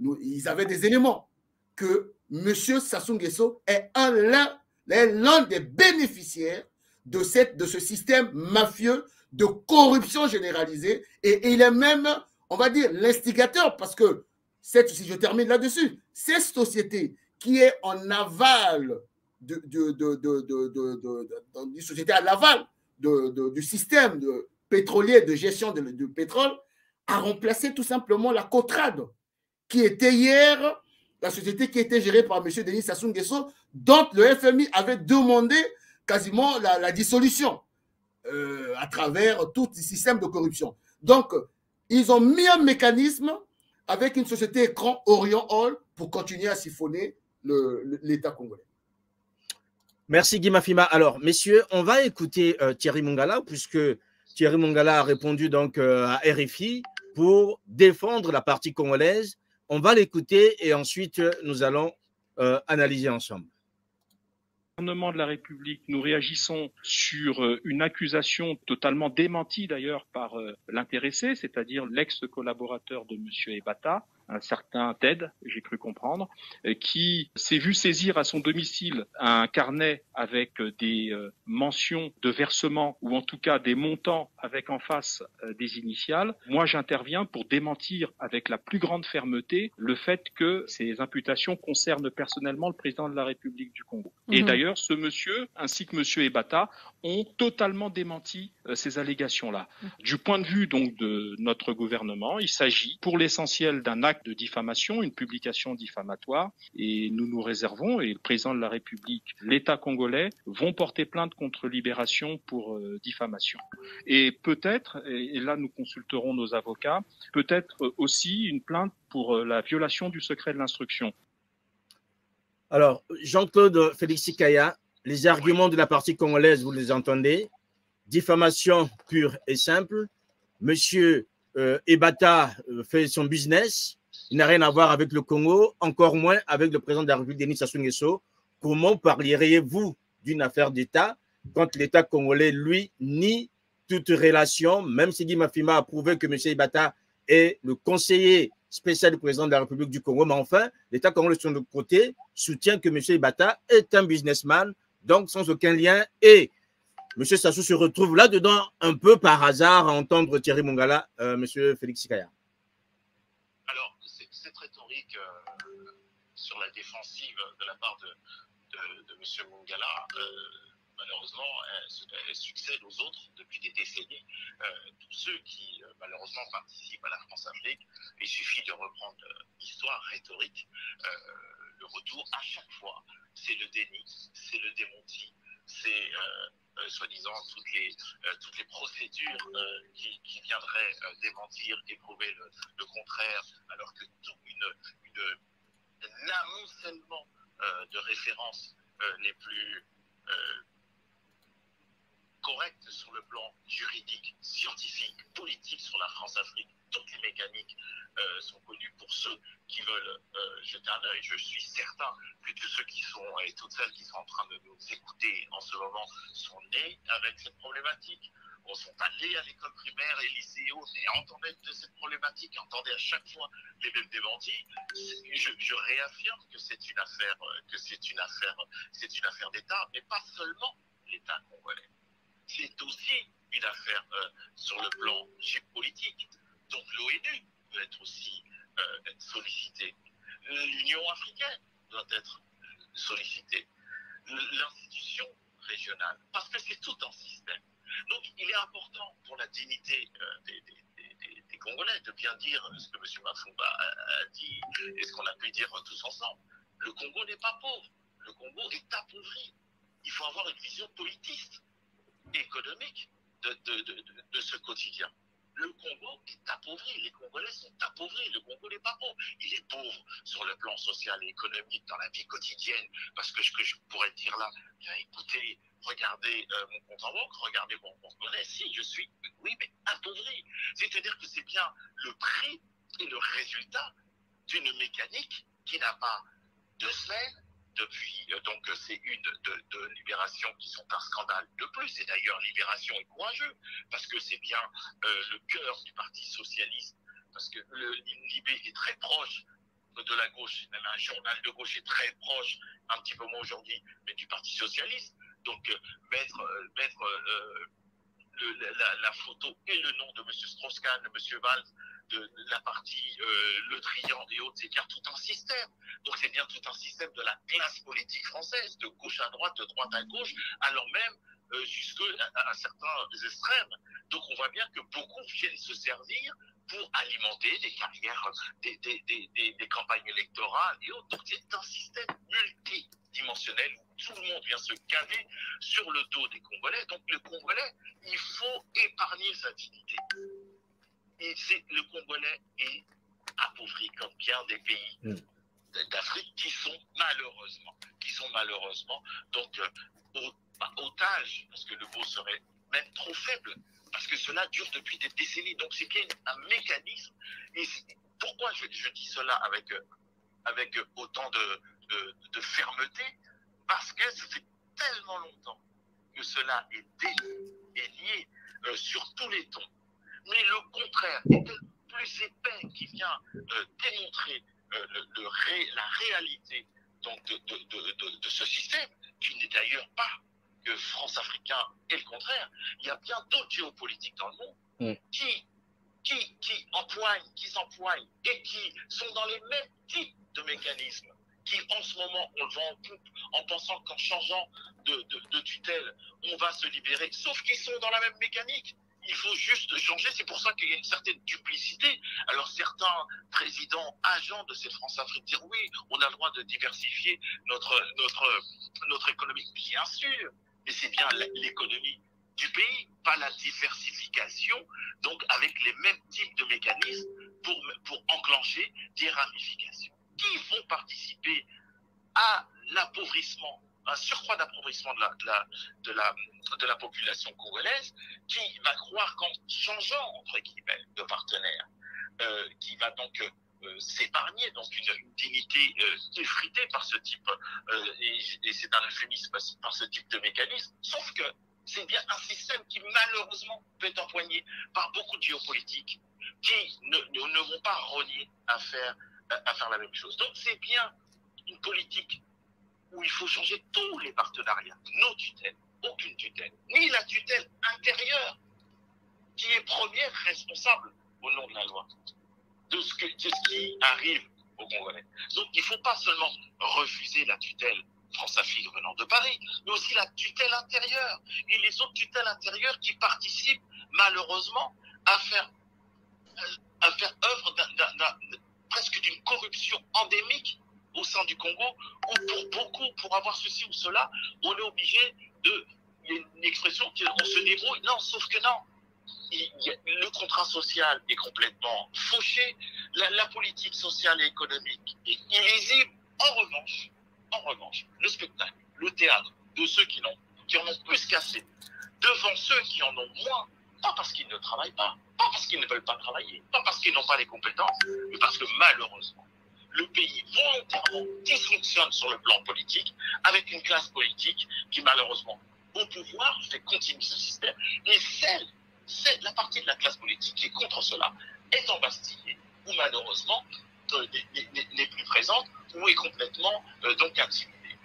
ils avaient des éléments, que Monsieur Sassou Nguesso est l'un des bénéficiaires de, cette, de ce système mafieux de corruption généralisée et, il est même, on va dire, l'instigateur parce que, cette, si je termine là-dessus, cette société qui est en aval de, société à l'aval du système de pétrolier de gestion du pétrole a remplacé tout simplement la Cotrade, qui était hier la société qui était gérée par M. Denis Sassou Nguesso, dont le FMI avait demandé quasiment la, dissolution euh, à travers tout le système de corruption. Donc, ils ont mis un mécanisme avec une société écran Orion Hall pour continuer à siphonner l'État congolais. Merci Guy Mafima. Alors, messieurs, on va écouter euh, Thierry Mongala, puisque Thierry Mongala a répondu donc euh, à RFI pour défendre la partie congolaise. On va l'écouter et ensuite nous allons euh, analyser ensemble gouvernement de la République, nous réagissons sur une accusation totalement démentie d'ailleurs par l'intéressé, c'est-à-dire l'ex-collaborateur de M. Ebata, un certain Ted, j'ai cru comprendre, euh, qui s'est vu saisir à son domicile un carnet avec euh, des euh, mentions de versement ou en tout cas des montants avec en face des initiales. Moi, j'interviens pour démentir avec la plus grande fermeté le fait que ces imputations concernent personnellement le président de la République du Congo. Et mhm. d'ailleurs, ce monsieur ainsi que monsieur Ebata ont totalement démenti ces allégations-là. Mhm. Du point de vue donc de notre gouvernement, il s'agit pour l'essentiel d'un acte de diffamation, une publication diffamatoire, et nous nous réservons, et le président de la République, l'État congolais, vont porter plainte contre Libération pour euh, diffamation. Et peut-être, et, là nous consulterons nos avocats, peut-être aussi une plainte pour euh, la violation du secret de l'instruction. Alors, Jean-Claude Félix Sikaya, les arguments de la partie congolaise, vous les entendez. Diffamation pure et simple. Monsieur euh, Ebata euh, fait son business. Il n'a rien à voir avec le Congo, encore moins avec le président de la République, Denis Sassou Nguesso. Comment parleriez-vous d'une affaire d'État quand l'État congolais, lui, nie toute relation, même si Guy Mafima a prouvé que M. Ibata est le conseiller spécial du président de la République du Congo, mais enfin, l'État congolais, sur le côté, soutient que M. Ibata est un businessman, donc sans aucun lien, et M. Sassou se retrouve là-dedans un peu par hasard à entendre Thierry Mongala, euh, M. Félix Sikaya. Alors, cette rhétorique euh, la défensive de la part de, de, M. Mongala, euh, malheureusement, elle, succède aux autres depuis des décennies. Euh, tous ceux qui, euh, malheureusement, participent à la France-Afrique, il suffit de reprendre l'histoire rhétorique. le retour, à chaque fois, c'est le déni, c'est le démenti, c'est soi-disant toutes les, toutes les procédures qui, viendraient démentir et prouver le, contraire, alors que tout une, un amoncellement de références les plus correcte sur le plan juridique, scientifique, politique sur la France-Afrique. Toutes les mécaniques euh, sont connues pour ceux qui veulent euh, jeter un œil. Je suis certain que tous ceux qui sont et toutes celles qui sont en train de nous écouter en ce moment sont nés avec cette problématique. On sont allés à l'école primaire et lycée et entendaient de cette problématique, entendaient à chaque fois les mêmes démentis. Je, réaffirme que c'est une affaire, euh, que c'est une affaire, c'est une affaire d'État, mais pas seulement l'État congolais c'est aussi une affaire euh, sur le plan géopolitique. Donc l'ONU peut être aussi euh, sollicitée. L'Union africaine doit être sollicitée. L'institution régionale, parce que c'est tout un système. Donc il est important pour la dignité euh, des, Congolais de bien dire ce que M. Mafumba a, dit et ce qu'on a pu dire tous ensemble. Le Congo n'est pas pauvre. Le Congo est appauvri. Il faut avoir une vision politiste économique de, de, de, ce quotidien. Le Congo est appauvri, les Congolais sont appauvris, le Congo n'est pas pauvre. Il est pauvre sur le plan social et économique dans la vie quotidienne, parce que ce que je pourrais dire là, écoutez, regardez euh, mon compte en banque, regardez mon porte-monnaie, si je suis, oui, mais appauvri. C'est-à-dire que c'est bien le prix et le résultat d'une mécanique qui n'a pas deux semaines, depuis, euh, donc c'est une de, Libération qui sont un scandale de plus. Et d'ailleurs, Libération est courageux parce que c'est bien euh, le cœur du Parti socialiste, parce que le Libé est très proche de la gauche, même un journal de gauche est très proche, un petit peu moins aujourd'hui, mais du Parti socialiste. Donc euh, mettre, euh, euh, la, la, photo et le nom de M. Strauss-Kahn, de M. Valls de la partie euh, Le Triangle et autres, c'est bien tout un système. Donc c'est bien tout un système de la classe politique française, de gauche à droite, de droite à gauche, alors même euh, jusqu'à à, à certains extrêmes. Donc on voit bien que beaucoup viennent se servir pour alimenter des carrières, des, des, des, des campagnes électorales et autres. Donc c'est un système multidimensionnel où tout le monde vient se gaver sur le dos des Congolais. Donc le Congolais, il faut épargner sa dignité et le Congolais est appauvri comme bien des pays mm. d'Afrique qui sont malheureusement, qui sont malheureusement donc euh, otages, parce que le mot serait même trop faible, parce que cela dure depuis des décennies. Donc c'est bien un mécanisme. Et pourquoi je, je, dis cela avec, avec autant de, de, de fermeté? Parce que ça fait tellement longtemps que cela est délié, est lié euh, sur tous les tons mais le contraire est plus épais qui vient euh, démontrer euh, le, le ré, la réalité donc, de, de, de, de ce système, qui n'est d'ailleurs pas que France-Africain et le contraire. Il y a bien d'autres géopolitiques dans le monde mm. qui, qui, qui empoignent, qui s'empoignent et qui sont dans les mêmes types de mécanismes qui en ce moment on le vend en coupe en pensant qu'en changeant de, de, de tutelle on va se libérer, sauf qu'ils sont dans la même mécanique il faut juste changer. C'est pour ça qu'il y a une certaine duplicité. Alors certains présidents, agents de cette France-Afrique disent oui, on a le droit de diversifier notre, notre, notre économie. Bien sûr, mais c'est bien l'économie du pays, pas la diversification, donc avec les mêmes types de mécanismes pour, pour enclencher des ramifications qui vont participer à l'appauvrissement un surcroît d'appauvrissement de la, de, la, de, la, population congolaise qui va croire qu'en changeant, entre guillemets, de partenaire, euh, qui va donc euh, s'épargner, donc une, dignité euh, effritée par ce type, et, c'est un euphémisme par ce type de mécanisme, sauf que c'est bien un système qui malheureusement peut être empoigné par beaucoup de géopolitiques qui ne, ne, ne vont pas renier à faire, à faire la même chose. Donc c'est bien une politique où il faut changer tous les partenariats, nos tutelles, aucune tutelle, ni la tutelle intérieure, qui est première responsable au nom de la loi. De ce, qui arrive aux Congolais. Donc il ne faut pas seulement refuser la tutelle France-Afrique venant de Paris, mais aussi la tutelle intérieure et les autres tutelles intérieures qui participent malheureusement à faire, œuvre presque d'une corruption endémique au sein du Congo, où pour beaucoup, pour avoir ceci ou cela, on est obligé de... Il y a une expression qui on se débrouille. Non, sauf que non. Le contrat social est complètement fauché. La, politique sociale et économique est illisible. En revanche, en revanche, le spectacle, le théâtre de ceux qui, n'ont, qui en ont plus qu'assez, devant ceux qui en ont moins, pas parce qu'ils ne travaillent pas, pas parce qu'ils ne veulent pas travailler, pas parce qu'ils n'ont pas les compétences, mais parce que malheureusement, le pays volontairement dysfonctionne sur le plan politique, avec une classe politique qui malheureusement, au pouvoir, fait continuer ce système. Et celle, celle, la partie de la classe politique qui est contre cela, est embastillée, ou malheureusement euh, n'est plus présente, ou est complètement euh, donc intimidée.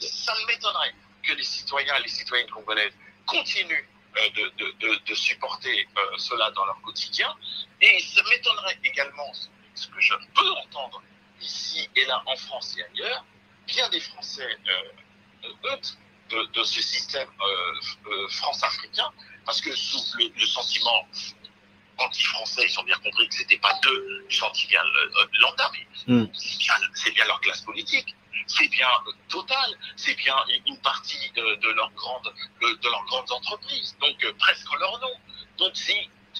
Ça m'étonnerait que les citoyens, les citoyennes congolaises continuent euh, de, supporter cela dans leur quotidien. Et ça m'étonnerait également ce que je peux entendre ici et là en France et ailleurs, bien des Français euh, honte de, de, ce système euh, France-africain, parce que sous le, le sentiment anti-français, ils ont bien compris que c'était pas d'eux du sentiment euh, lambda, mais mm. c'est bien, bien leur classe politique, c'est bien Total, c'est bien une partie de, de leurs grandes, de leurs grandes entreprises, donc euh, presque leur nom. Donc si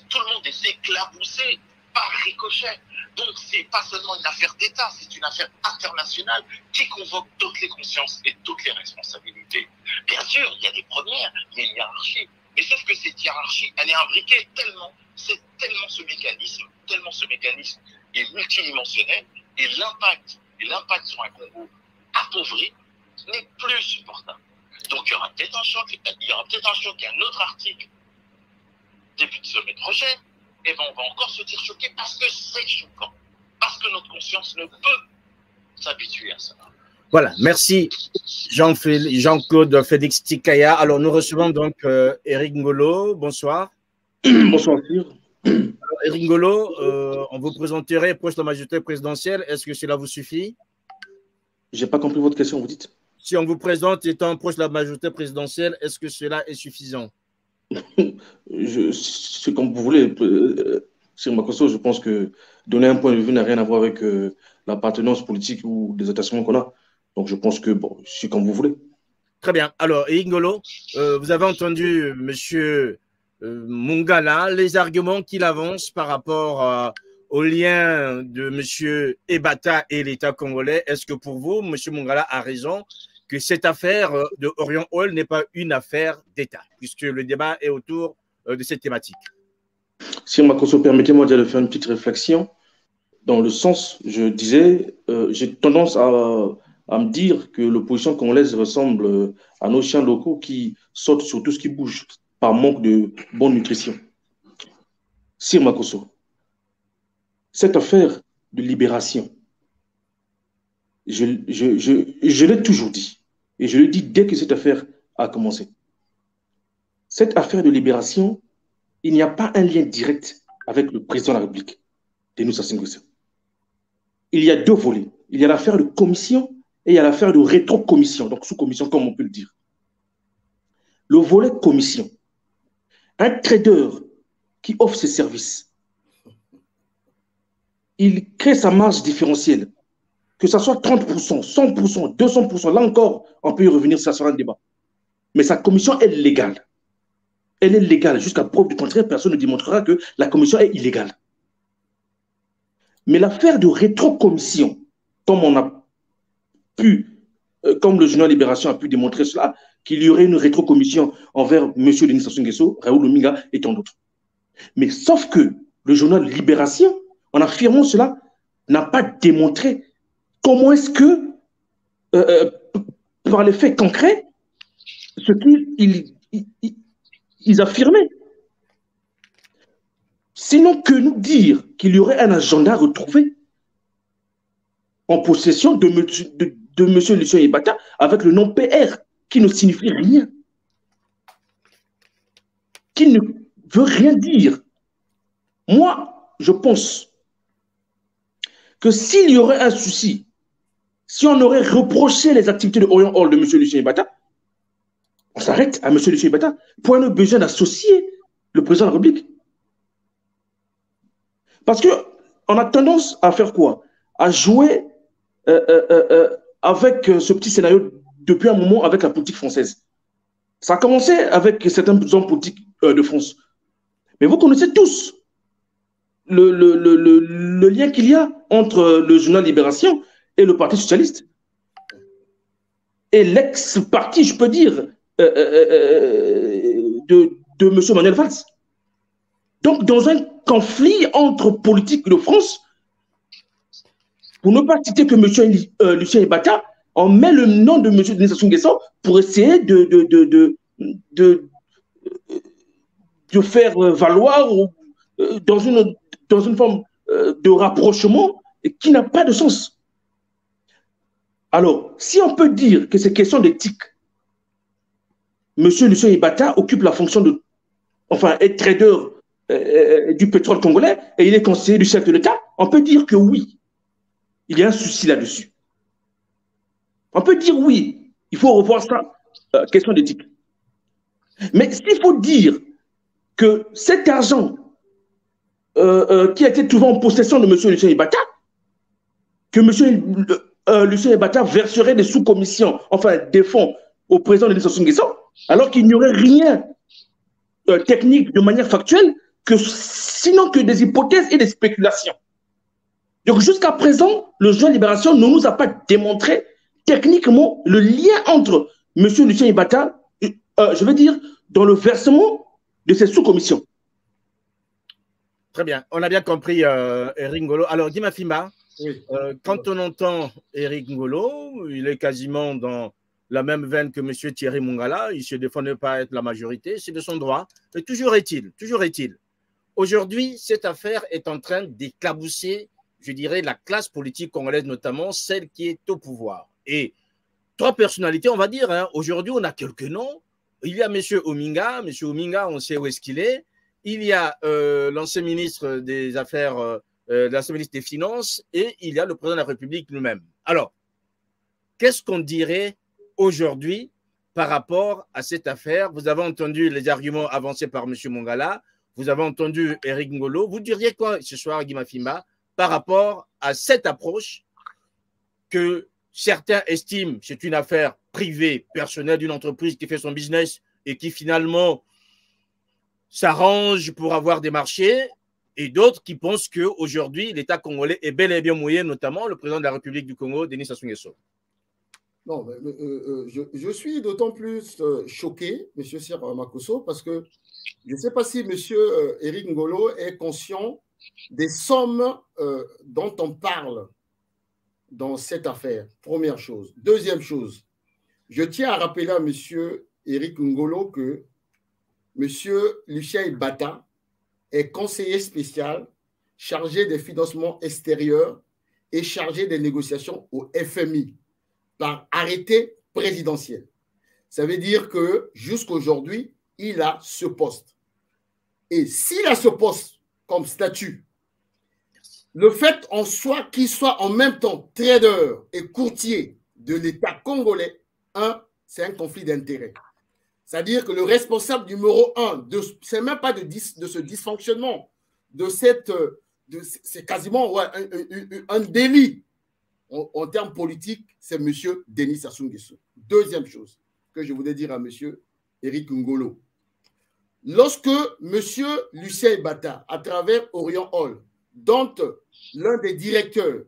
tout le monde est éclaboussé par ricochet. Donc c'est pas seulement une affaire d'État, c'est une affaire internationale qui convoque toutes les consciences et toutes les responsabilités. Bien sûr, il y a des premières, il y a une hiérarchie, mais sauf que cette hiérarchie, elle est imbriquée tellement, c'est tellement ce mécanisme, tellement ce mécanisme est multidimensionnel et l'impact et l'impact sur un Congo appauvri n'est plus supportable. Donc il y aura peut-être un choc, il y aura peut-être un choc, et un autre article début de semaine prochaine, et ben on va encore se dire choqué parce que c'est choquant, parce que notre conscience ne peut s'habituer à ça. Voilà, merci Jean-Claude Félix Tikaya. Alors nous recevons donc euh, Eric Ngolo. Bonsoir. Bonsoir. Alors, Eric Ngolo, euh, on vous présenterait proche de la majorité présidentielle. Est-ce que cela vous suffit? Je n'ai pas compris votre question, vous dites? Si on vous présente étant proche de la majorité présidentielle, est-ce que cela est suffisant? C'est comme vous voulez. Makoso, je pense que donner un point de vue n'a rien à voir avec euh, l'appartenance politique ou des attachements qu'on a. Donc je pense que bon, c'est comme vous voulez. Très bien. Alors, Ingolo, euh, vous avez entendu Monsieur euh, Mungala, les arguments qu'il avance par rapport au lien de Monsieur Ebata et l'État congolais. Est-ce que pour vous, Monsieur Mungala a raison que cette affaire de Orion Hall n'est pas une affaire d'État, puisque le débat est autour de cette thématique Si Makoso, permettez-moi de faire une petite réflexion. Dans le sens, je disais, euh, j'ai tendance à, à, me dire que l'opposition congolaise ressemble à nos chiens locaux qui sautent sur tout ce qui bouge par manque de bonne nutrition. Sir Makoso, cette affaire de libération, je, l'ai toujours dit, et je le dis dès que cette affaire a commencé. Cette affaire de libération, il n'y a pas un lien direct avec le président de la République, Denis Sassou. Il y a deux volets. Il y a l'affaire de commission et il y a l'affaire de rétro-commission, donc sous-commission, comme on peut le dire. Le volet commission, un trader qui offre ses services, il crée sa marge différentielle, que ce soit 30%, 100%, 200%, là encore, on peut y revenir, ça sera un débat. Mais sa commission est légale. Elle est légale. Jusqu'à preuve du contraire, personne ne démontrera que la commission est illégale. Mais l'affaire de rétrocommission, comme on a pu euh, comme le journal Libération a pu démontrer cela, qu'il y aurait une rétrocommission envers M. Denis Sassou Nguesso, Raoul Ominga et tant d'autres. Mais sauf que le journal Libération, en affirmant cela, n'a pas démontré comment est-ce que, euh, par les faits concrets, ce qu'ils ils affirmaient? Sinon que nous dire qu'il y aurait un agenda retrouvé en possession de, de, de M. Lucien Ibata avec le nom PR, qui ne signifie rien, qui ne veut rien dire. Moi, je pense que s'il y aurait un souci, si on aurait reproché les activités de Orient Hall de M. Lucien Ibata, on s'arrête à M. Lucien Ibata. Point de besoin d'associer le président de la République. Parce qu'on a tendance à faire quoi? À jouer euh, euh, euh, avec ce petit scénario depuis un moment avec la politique française. Ça a commencé avec certains hommes politiques de France. Mais vous connaissez tous le, le lien qu'il y a entre le journal Libération et le Parti socialiste. Et l'ex-parti, je peux dire, de, de M. Manuel Valls. Donc, dans un conflit entre politique de France, pour ne pas citer que M. Euh, Lucien Ibata, on met le nom de M. Denis Sassou pour essayer de, de, de, de, de faire valoir euh, dans une, dans une forme euh, de rapprochement qui n'a pas de sens. Alors, si on peut dire que c'est question d'éthique, M. Lucien Ibata occupe la fonction de, enfin, être trader euh, du pétrole congolais et il est conseiller du chef de l'État, on peut dire que oui, il y a un souci là-dessus. On peut dire oui, il faut revoir ça, euh, question d'éthique. Mais s'il faut dire que cet argent euh, qui a été trouvé en possession de M. Lucien Ibata, que M. Lucien Ibata verserait des sous-commissions, enfin des fonds au président de l'État alors qu'il n'y aurait rien technique de manière factuelle, sinon que des hypothèses et des spéculations. Donc jusqu'à présent, le journal Libération ne nous a pas démontré techniquement le lien entre M. Lucien Ibata, euh, je veux dire, dans le versement de ces sous-commissions. Très bien, on a bien compris euh, Eric Ngolo. Alors, Dima Euh, quand on entend Eric Ngolo, il est quasiment dans la même veine que M. Thierry Mungala, il se défend de ne pas être la majorité, c'est de son droit. Mais toujours est-il, toujours est-il, Aujourd'hui, cette affaire est en train d'éclabousser, je dirais, la classe politique congolaise, notamment celle qui est au pouvoir. Et trois personnalités, on va dire. Hein. Aujourd'hui, on a quelques noms. Il y a M. Ominga. M. Ominga, on sait où est-ce qu'il est. Il y a euh, l'ancien ministre des Affaires, euh, l'ancien ministre des Finances, et il y a le président de la République lui-même. Alors, qu'est-ce qu'on dirait aujourd'hui par rapport à cette affaire? Vous avez entendu les arguments avancés par M. Mongala. Vous avez entendu Eric Ngolo. Vous diriez quoi ce soir, Guy Mafimba, par rapport à cette approche que certains estiment c'est une affaire privée, personnelle d'une entreprise qui fait son business et qui finalement s'arrange pour avoir des marchés, et d'autres qui pensent qu'aujourd'hui, l'État congolais est bel et bien mouillé, notamment le président de la République du Congo, Denis Sassou Nguesso. Non, euh, euh, je, suis d'autant plus euh, choqué, M. Sir Makoso, parce que je ne sais pas si M. Eric Ngolo est conscient des sommes dont on parle dans cette affaire. Première chose. Deuxième chose, je tiens à rappeler à M. Eric Ngolo que M. Lucien Bata est conseiller spécial chargé des financements extérieurs et chargé des négociations au FMI par arrêté présidentiel. Ça veut dire que jusqu'aujourd'hui, il a ce poste. Et s'il a ce poste comme statut, le fait en soi qu'il soit en même temps trader et courtier de l'État congolais, c'est un conflit d'intérêts. C'est-à-dire que le responsable numéro un, ce n'est même pas de, de, ce dysfonctionnement, de cette, c'est quasiment un, délit en, termes politiques, c'est M. Denis Sassou. Deuxième chose que je voulais dire à M. Eric Ngolo. Lorsque M. Lucien Bata, à travers Orion Hall, dont l'un des directeurs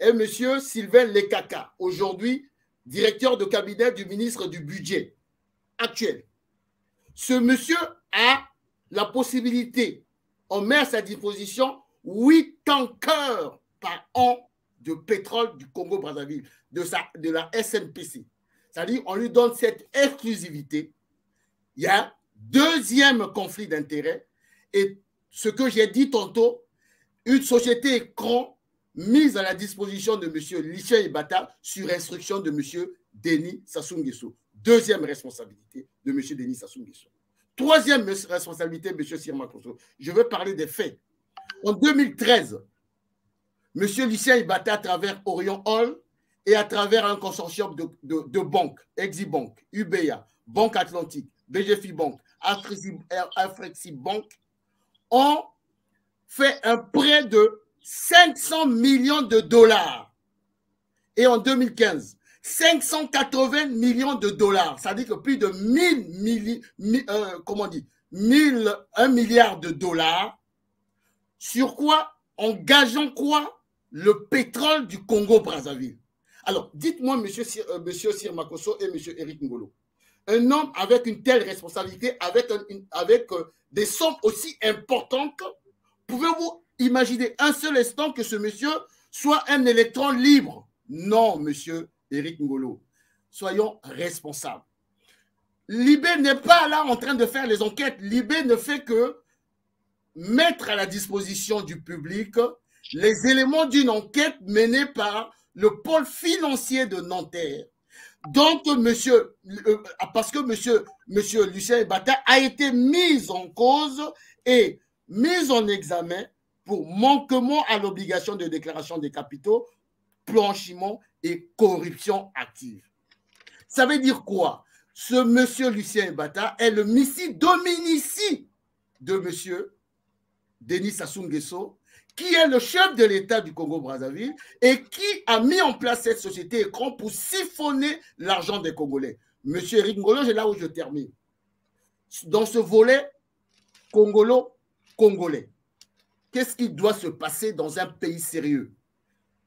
est M. Sylvain Lekaka, aujourd'hui directeur de cabinet du ministre du Budget actuel. Ce monsieur a la possibilité, on met à sa disposition 8 tankers par an de pétrole du Congo-Brazzaville, de, de la SNPC. C'est-à-dire, on lui donne cette exclusivité. Il y a deuxième conflit d'intérêts. Et ce que j'ai dit tantôt, une société écran mise à la disposition de M. Lichien Ibata sur instruction de M. Denis Sassou. Deuxième responsabilité de M. Denis Sassou Nguesso. Troisième responsabilité, M. Sirma Je veux parler des faits. En 2013, M. Lucien Ibata, à travers Orion Hall et à travers un consortium de, banques, Exibank, UBA, Banque Atlantique, BGFI Bank, Afrixi Bank, ont fait un prêt de 500 millions de dollars. Et en 2015, 580 millions de dollars. Ça veut dire que plus de 1000 milli, euh, comment dit, 1000, 1 milliard de dollars. Sur quoi En gageant quoi Le pétrole du Congo-Brazzaville. Alors, dites-moi, monsieur, euh, monsieur Sir Makoso et monsieur Eric Ngolo, un homme avec une telle responsabilité, avec, avec euh, des sommes aussi importantes, pouvez-vous imaginer un seul instant que ce monsieur soit un électron libre? Non, monsieur Éric Ngolo. Soyons responsables. Libé n'est pas là en train de faire les enquêtes. Libé ne fait que mettre à la disposition du public les éléments d'une enquête menée par le pôle financier de Nanterre. Donc, monsieur, euh, parce que monsieur, monsieur Lucien Ebata a été mis en cause et mis en examen pour manquement à l'obligation de déclaration des capitaux, blanchiment et corruption active. Ça veut dire quoi? Ce monsieur Lucien Ebata est le missi dominici de monsieur Denis Sassou qui est le chef de l'État du Congo-Brazzaville et qui a mis en place cette société écran pour siphonner l'argent des Congolais. Monsieur Eric Ngolo, c'est là où je termine. Dans ce volet congolo-congolais, qu'est-ce qui doit se passer dans un pays sérieux?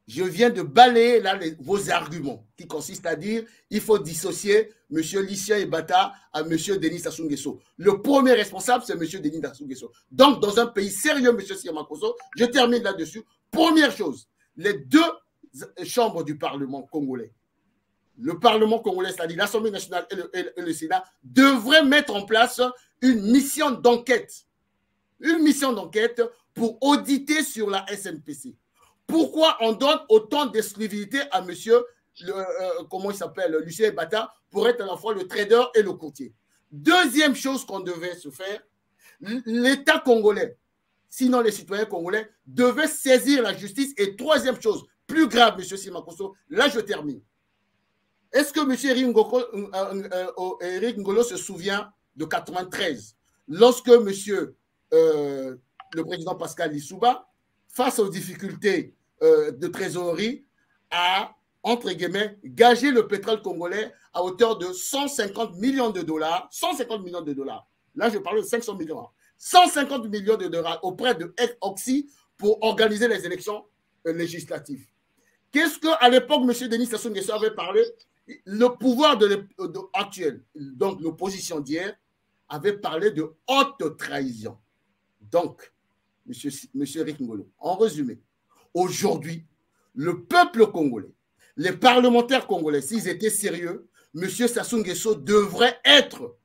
Je viens de balayer là vos arguments qui consistent à dire il faut dissocier M. Lucien Ebata à M. Denis Sassou Nguesso. Le premier responsable, c'est M. Denis Sassou Nguesso. Donc, dans un pays sérieux, M. Siamakoso, je termine là-dessus. Première chose, les deux chambres du Parlement congolais, le Parlement congolais, c'est-à-dire l'Assemblée nationale et le, et le Sénat, devraient mettre en place une mission d'enquête. Une mission d'enquête pour auditer sur la SNPC. Pourquoi on donne autant d'exclusivité à monsieur, le, euh, comment il s'appelle, Lucien Bata, pour être à la fois le trader et le courtier? Deuxième chose qu'on devait se faire, l'État congolais, sinon les citoyens congolais, devaient saisir la justice. Et troisième chose, plus grave, monsieur Simakoso, là je termine. Est-ce que monsieur Eric Ngolo, se souvient de 93, lorsque monsieur euh, le président Pascal Lissouba, face aux difficultés euh, de trésorerie a, entre guillemets, gagé le pétrole congolais à hauteur de 150 millions de dollars. 150 millions de dollars. Là, je parle de 500 millions. 150 millions de dollars auprès de Oxy pour organiser les élections euh, législatives. Qu'est-ce qu'à l'époque, M. Denis Sassou Nguesso avait parlé? Le pouvoir de actuel, donc l'opposition d'hier, avait parlé de haute trahison. Donc, M. Monsieur Rick Ngolo, en résumé, Aujourd'hui, le peuple congolais, les parlementaires congolais, s'ils étaient sérieux, M. Sassou Nguesso devrait être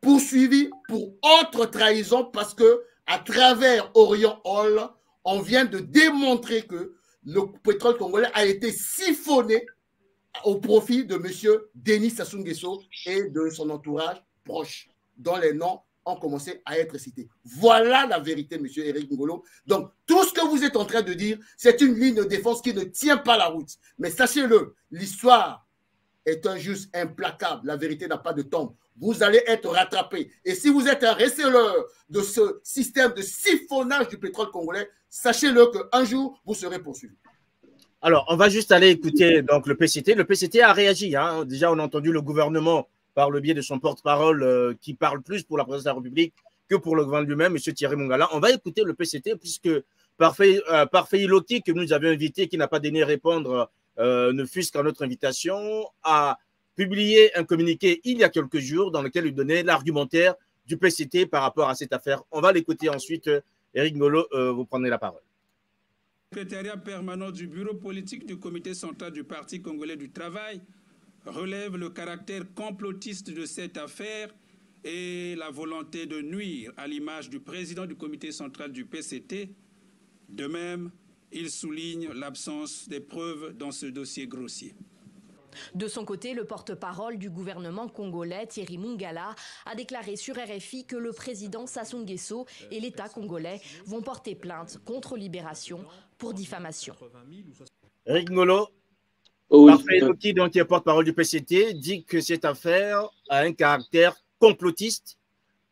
poursuivi pour autre trahison parce que à travers Orient Hall, on vient de démontrer que le pétrole congolais a été siphonné au profit de M. Denis Sassou Nguesso et de son entourage proche, dont les noms ont commencé à être cités. Voilà la vérité, monsieur Eric Ngolo. Donc, tout ce que vous êtes en train de dire, c'est une ligne de défense qui ne tient pas la route. Mais sachez-le, l'histoire est un juste implacable. La vérité n'a pas de tombe. Vous allez être rattrapé. Et si vous êtes un receleur de ce système de siphonnage du pétrole congolais, sachez-le qu'un jour, vous serez poursuivi. Alors, on va juste aller écouter donc, le PCT. Le PCT a réagi. Hein. Déjà, on a entendu le gouvernement par le biais de son porte-parole euh, qui parle plus pour la présidence de la République que pour le gouvernement lui-même, M. Thierry Mongala. On va écouter le PCT puisque Parfait, euh, Parfait que nous avions invité, qui n'a pas donné répondre euh, ne fût-ce qu'à notre invitation, a publié un communiqué il y a quelques jours dans lequel il donnait l'argumentaire du PCT par rapport à cette affaire. On va l'écouter ensuite. Eric Ngolo, euh, vous prenez la parole. Le secrétariat permanent du bureau politique du comité central du Parti congolais du travail relève le caractère complotiste de cette affaire et la volonté de nuire à l'image du président du comité central du PCT. De même, il souligne l'absence des preuves dans ce dossier grossier. De son côté, le porte-parole du gouvernement congolais, Thierry Mungala, a déclaré sur RFI que le président Sassou Nguesso et l'État congolais vont porter plainte contre Libération pour diffamation. Eric Ngolo, Oui, Parfait Eloki, donc qui est porte-parole du PCT, dit que cette affaire a un caractère complotiste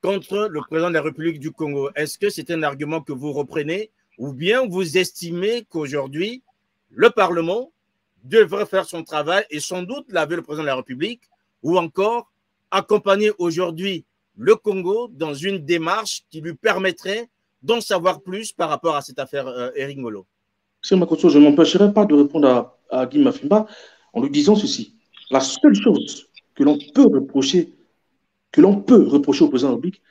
contre le président de la République du Congo. Est-ce que c'est un argument que vous reprenez ou bien vous estimez qu'aujourd'hui, le Parlement devrait faire son travail et sans doute laver le président de la République ou encore accompagner aujourd'hui le Congo dans une démarche qui lui permettrait d'en savoir plus par rapport à cette affaire euh, Eric Ngolo Monsieur Makoto, je ne m'empêcherai pas de répondre à, à Guy Mafimba en lui disant ceci. La seule chose que l'on peut reprocher, que l'on peut reprocher au président de la République,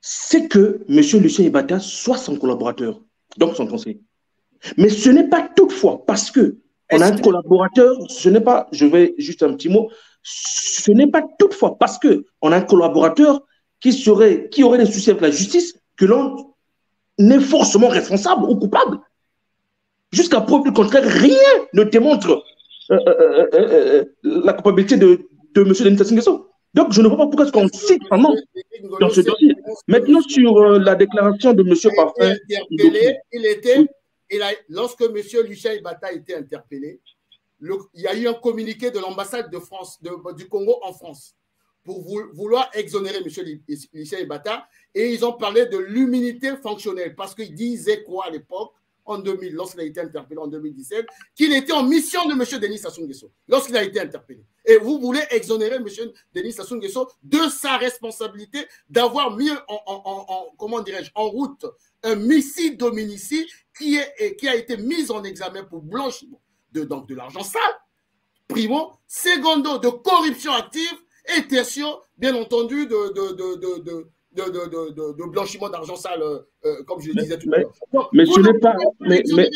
c'est que M. Lucien Ibata soit son collaborateur, donc son conseiller. Mais ce n'est pas toutefois parce que on a un collaborateur, ce n'est pas, je vais juste un petit mot, ce n'est pas toutefois parce que on a un collaborateur qui serait, qui aurait des soucis avec la justice que l'on est forcément responsable ou coupable. Jusqu'à preuve du contraire, rien ne démontre euh, euh, euh, la culpabilité de, de M. Denis Sassou. Donc, je ne vois pas pourquoi est-ce qu'on cite nom dans ce dossier. Maintenant, sur la déclaration de M. Parfait, interpellé, il était, il a, lorsque M. Lucien Ibata a été interpellé, le- il y a eu un communiqué de l'ambassade de France, de- du Congo en France, pour vou- vouloir exonérer M. Lucien Ibata, et ils ont parlé de l'immunité fonctionnelle, parce qu'ils disaient quoi à l'époque, en 2000, lorsqu'il a été interpellé en 2017, qu'il était en mission de M. Denis Sassou Nguesso, lorsqu'il a été interpellé. Et vous voulez exonérer M. Denis Sassou Nguesso de sa responsabilité d'avoir mis en, en- en- en- comment en route un missile dominici qui, est, qui a été mis en examen pour blanchiment de, de l'argent sale, primo, secondo, de corruption active, et tertio, bien entendu, de, de, de, de- de- de- de blanchiment d'argent sale, euh, euh, comme je le disais tout à l'heure. Mais ce ne n'est pas- mais- mais-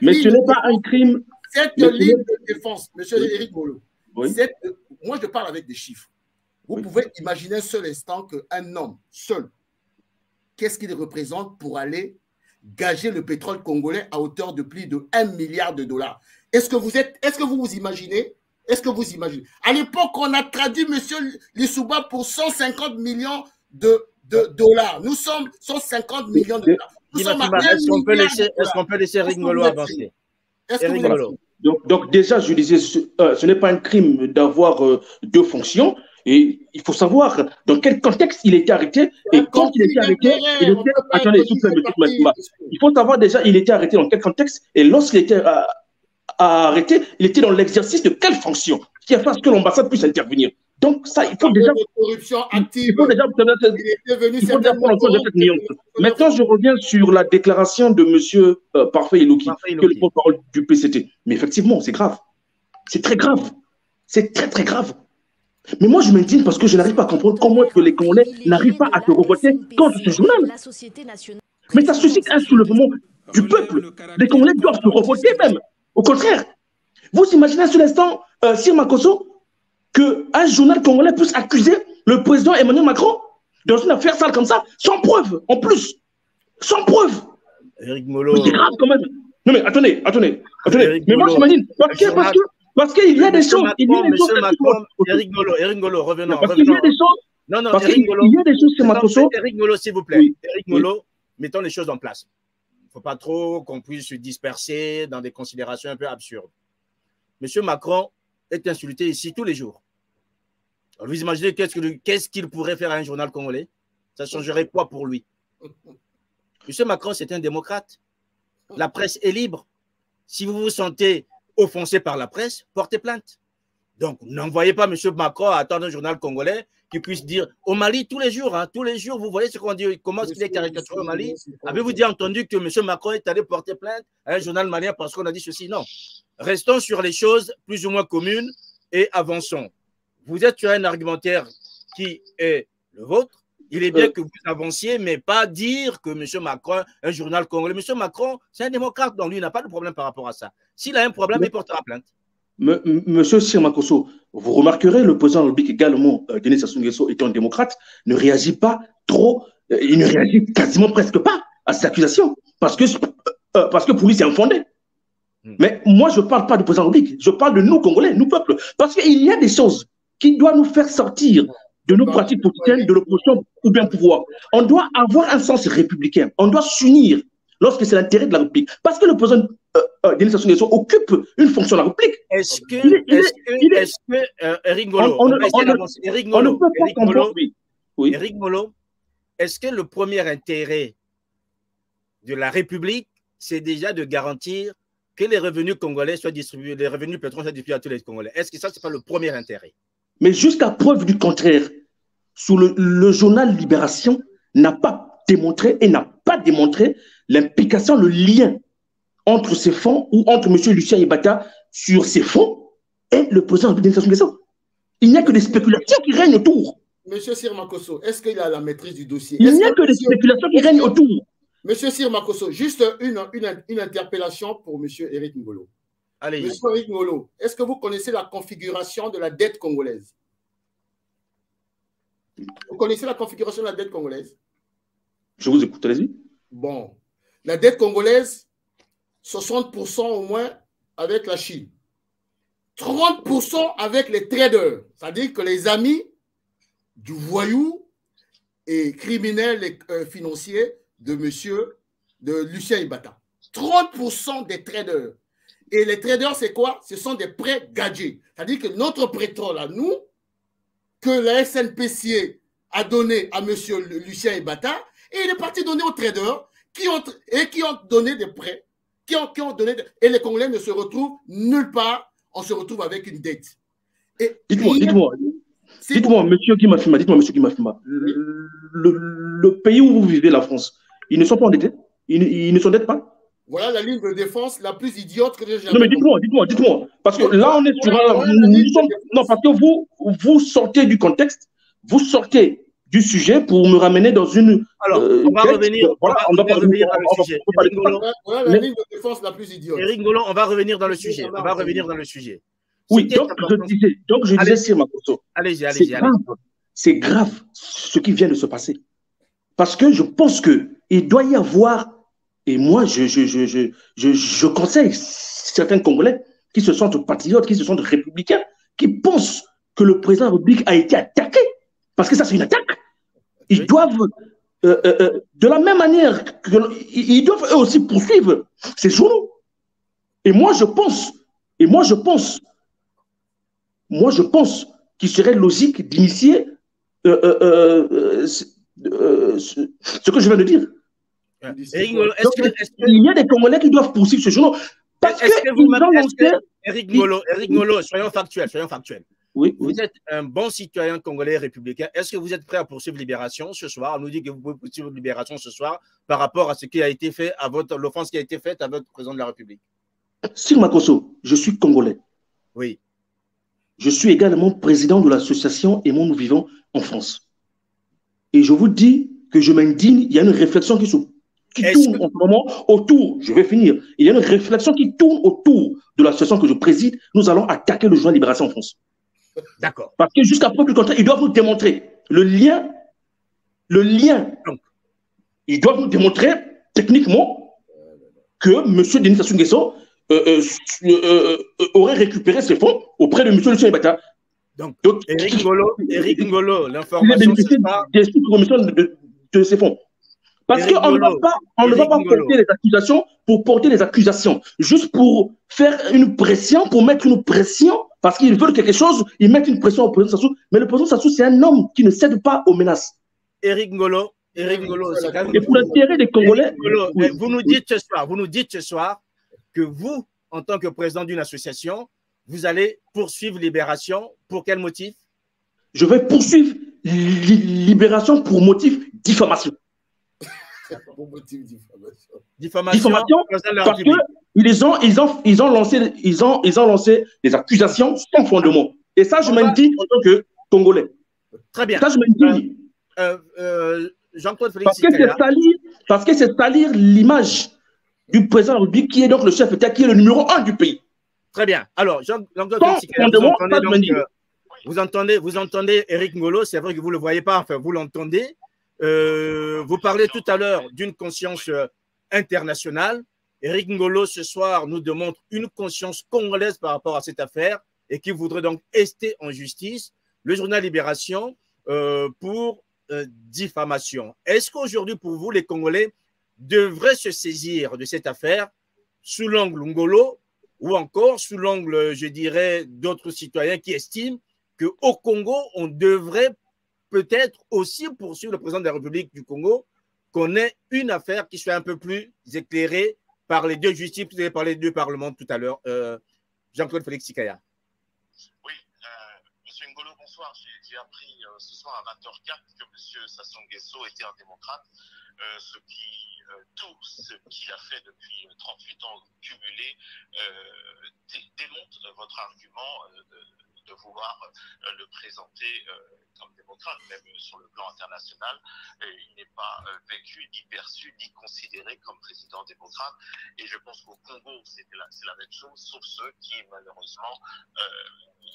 mais ce n'est un crime. cette ligne de défense, monsieur Eric Molo, Oui. cette- moi je parle avec des chiffres. Vous Oui. pouvez imaginer un seul instant qu'un homme seul, qu'est-ce qu'il représente pour aller gager le pétrole congolais à hauteur de plus de 1 milliard de dollars? Est-ce que vous êtes, est-ce que vous vous imaginez Est-ce que vous imaginez? À l'époque, on a traduit monsieur Lissouba pour 150 millions de, de dollars. Nous sommes 150 millions de dollars. Nous Dis-moi, sommes à Fima, 1 Est-ce qu'on peut laisser, de est-ce dollars. qu'on peut laisser Eric avancer? Eric. Donc, donc déjà, je disais, ce, euh, ce n'est pas un crime d'avoir euh, deux fonctions. Et il faut savoir dans quel contexte il était arrêté. Et Un quand il était arrêté, il était. Attendez. Il faut savoir déjà, il était arrêté dans quel contexte. Et lorsqu'il était euh, arrêté, il était dans l'exercice de quelle fonction? Qui a fait que l'ambassade puisse intervenir. Donc, ça, il faut déjà. de corruption active. Il faut déjà Il faut déjà prendre en compte cette nuance. Maintenant, je reviens sur la déclaration de M. Parfait Iloki, Parfait que Iloki. le porte-parole du PCT. Mais effectivement, c'est grave. C'est très grave. C'est très, très grave. Mais moi, je m'indigne parce que je n'arrive pas à comprendre comment est-ce que les Congolais n'arrivent pas à se revoter contre ce journal. Mais ça suscite un soulèvement du peuple. Les Congolais doivent se revoter même. Au contraire. Vous imaginez sur l'instant, euh, Sir Makoso, qu'un journal congolais puisse accuser le président Emmanuel Macron dans une affaire sale comme ça, sans preuve, en plus. Sans preuve. Eric. Mais c'est grave quand même. Non mais attendez, attendez, attendez. Eric Mais moi j'imagine, parce que, parce que, parce qu'il y a des choses, il y a des choses. Eric Ngolo, Eric revenons, Parce qu'il y a des choses, Non, non, parce Eric qu'il il y a des choses, c'est Non, Makoso. Eric Ngolo, s'il vous plaît. Oui. Eric Ngolo, mettons les choses en place. Faut pas trop qu'on puisse se disperser dans des considérations un peu absurdes. Monsieur Macron est insulté ici tous les jours. Alors, vous imaginez qu'est-ce que- qu'est-ce qu'il pourrait faire à un journal congolais? Ça changerait quoi pour lui? Monsieur Macron, c'est un démocrate. La presse est libre. Si vous vous sentez offensé par la presse, portez plainte. Donc, n'envoyez pas Monsieur Macron à attendre un journal congolais qui puisse dire au Mali tous les jours, hein, tous les jours, vous voyez ce qu'on dit, comment est-ce qu'il est caricaturé au Mali? Avez-vous déjà entendu que M. Macron est allé porter plainte à un journal malien parce qu'on a dit ceci? Non. Restons sur les choses plus ou moins communes et avançons. Vous êtes sur un argumentaire qui est le vôtre. Il est bien que vous avanciez, mais pas dire que M. Macron, un journal congolais, M. Macron, c'est un démocrate, donc lui, il n'a pas de problème par rapport à ça. S'il a un problème, il portera plainte. Monsieur Sirmakoso, vous remarquerez, le président de la République également, euh, Denis Sassou Nguesso, étant démocrate, ne réagit pas trop, euh, il ne réagit quasiment presque pas à cette accusation, parce que, euh, parce que pour lui, c'est infondé. Hmm. Mais moi, je ne parle pas du président de la République, je parle de nous, Congolais, nous, peuple, parce qu'il y a des choses qui doivent nous faire sortir de nos pratiques politiques, de l'opposition ou bien pouvoir. On doit avoir un sens républicain, on doit s'unir lorsque c'est l'intérêt de la République. Parce que le président euh, euh, Denis Sassou occupe une fonction de la République. Est-ce que, est-ce que, est. que euh, Eric on, on, Eric Ngolo, Eric Ngolo, oui. Eric Ngolo, est-ce que le premier intérêt de la République, c'est déjà de garantir que les revenus congolais soient distribués, les revenus pétroliers soient distribués à tous les Congolais? Est-ce que ça, ce n'est pas le premier intérêt? Mais jusqu'à preuve du contraire, sous le, le journal Libération n'a pas démontré et n'a pas démontré l'implication, le lien entre ces fonds ou entre M. Lucien Ibata sur ces fonds et le président de l'administration Il n'y a que des spéculations qui règnent autour. Monsieur Sirmakoso, est-ce qu'il a la maîtrise du dossier? Il n'y a que des spéculations qui règnent autour. Monsieur Sirmakoso, juste une, une, une, interpellation pour Monsieur Eric Ngolo. Allez. Monsieur Eric Ngolo, est-ce que vous connaissez la configuration de la dette congolaise? Vous connaissez la configuration de la dette congolaise? Je vous écoute, allez-y. Bon. La dette congolaise, 60% au moins avec la Chine. 30% avec les traders, c'est-à-dire que les amis du voyou et criminel et euh, financier de monsieur, de Lucien Ibata. 30% des traders. Et les traders, c'est quoi? Ce sont des prêts gadgets. C'est-à-dire que notre pétrole à nous, que la SNPC a donné à monsieur Lucien Ibata, et il est parti donner aux traders et qui ont donné des prêts qui ont, donné. Et les Congolais ne se retrouvent nulle part. On se retrouve avec une dette. Dites-moi, dites-moi. Dites-moi, monsieur Guimafima, dites-moi, monsieur Guimafima, le, le, pays où vous vivez, la France, ils ne sont pas endettés? Ils, ils ne s'endettent pas? Voilà la ligne de défense la plus idiote que j'ai jamais. Non, mais dites-moi, dites-moi, dites-moi. Parce que là, on est sur un. Non, parce que vous, vous sortez du contexte, vous sortez du sujet pour me ramener dans une. Alors, euh, on va revenir. Voilà, on va, revenir dans le sujet. Voilà la ligne de défense la plus idiote. Eric on va revenir dans le sujet. On va revenir dans le sujet. Oui, donc je, disais, donc je disais, c'est ma Allez-y, allez-y. C'est grave ce qui vient de se passer. Parce que je pense qu'il doit y avoir, et moi, je, je, je, je, je, je conseille certains Congolais qui se sentent patriotes, qui se sentent républicains, qui pensent que le président de la République a été attaqué. Parce que ça, c'est une attaque. Ils doivent, euh, euh, euh, de la même manière, ils doivent eux aussi poursuivre ces journaux. Et moi, je pense, et moi, je pense, moi, je pense qu'il serait logique d'initier ce que je viens de dire. il y a des Congolais qui doivent poursuivre ce journaux. Parce que, que vous ont Eric Ngolo, soyons factuels, soyons factuels. Oui, vous êtes un bon citoyen congolais républicain. Est-ce que vous êtes prêt à poursuivre Libération ce soir? On nous dit que vous pouvez poursuivre Libération ce soir par rapport à ce qui a été fait, à votre l'offense qui a été faite à votre président de la République. Sir Makoso, je suis congolais. Oui. Je suis également président de l'association Aimons nous vivons en France. Et je vous dis que je m'indigne, il y a une réflexion qui, qui tourne en ce moment autour, je vais finir, il y a une réflexion qui tourne autour de l'association que je préside. Nous allons attaquer le journal Libération en France. D'accord. Parce que jusqu'à preuve du contraire, ils doivent nous démontrer le lien, le lien. Ils doivent nous démontrer techniquement que M. Denis Sassou Nguesso euh, euh, euh, aurait récupéré ses fonds auprès de M. Lucien Ibata. Donc, Donc Eric Ngolo, Eric Ngolo l'information des de, de, de ces fonds. Parce qu'on ne va pas, on ne va pas porter les accusations pour porter les accusations, juste pour faire une pression, pour mettre une pression parce qu'ils veulent quelque chose, ils mettent une pression au président Sassou. Mais le président Sassou, c'est un homme qui ne cède pas aux menaces. Eric Ngolo, Eric Ngolo, Et pour l'intérêt des Congolais. vous, nous dites ce soir, vous nous dites ce soir que vous, en tant que président d'une association, vous allez poursuivre Libération. Pour quel motif? Je vais poursuivre libération pour motif diffamation. Motif diffamation. Diffamation, Diffamation parce qu'ils ont, ils ont, ils ont, lancé, ils ont, ils ont lancé des accusations sans fondement. Et ça, je m'indigne en tant que Congolais. Très bien. Ça, je m'indigne. Euh, euh, Jean-Claude Félix Parce que c'est salir, parce que c'est salir l'image du président de la République qui est donc le chef d'État, qui est le numéro un du pays. Très bien. Alors, Jean- Jean-Claude euh, vous entendez, vous entendez Eric Ngolo, c'est vrai que vous ne le voyez pas, enfin, vous l'entendez. Euh, vous parlez tout à l'heure d'une conscience euh, internationale. Eric Ngolo, ce soir, nous démontre une conscience congolaise par rapport à cette affaire et qui voudrait donc rester en justice. Le journal Libération euh, pour diffamation. Est-ce qu'aujourd'hui, pour vous, les Congolais devraient se saisir de cette affaire sous l'angle Ngolo ou encore sous l'angle, je dirais, d'autres citoyens qui estiment qu'au Congo, on devrait peut-être aussi poursuivre le président de la République du Congo, qu'on ait une affaire qui soit un peu plus éclairée par les deux justices, vous avez parlé des deux parlements tout à l'heure. Euh, Jean-Claude Félix Sikaya. Oui, euh, Monsieur Ngolo, bonsoir. J'ai appris euh, ce soir à 20h04 que Monsieur Sassou Nguesso était un démocrate, ce qui, tout ce qu'il a fait depuis euh, 38 ans cumulés dé- démontre votre argument de vouloir euh, le présenter euh, comme démocrate, même sur le plan international. Il n'est pas euh, vécu, ni perçu, ni considéré comme président démocrate. Et je pense qu'au Congo, c'est la même chose, sauf ceux qui, malheureusement,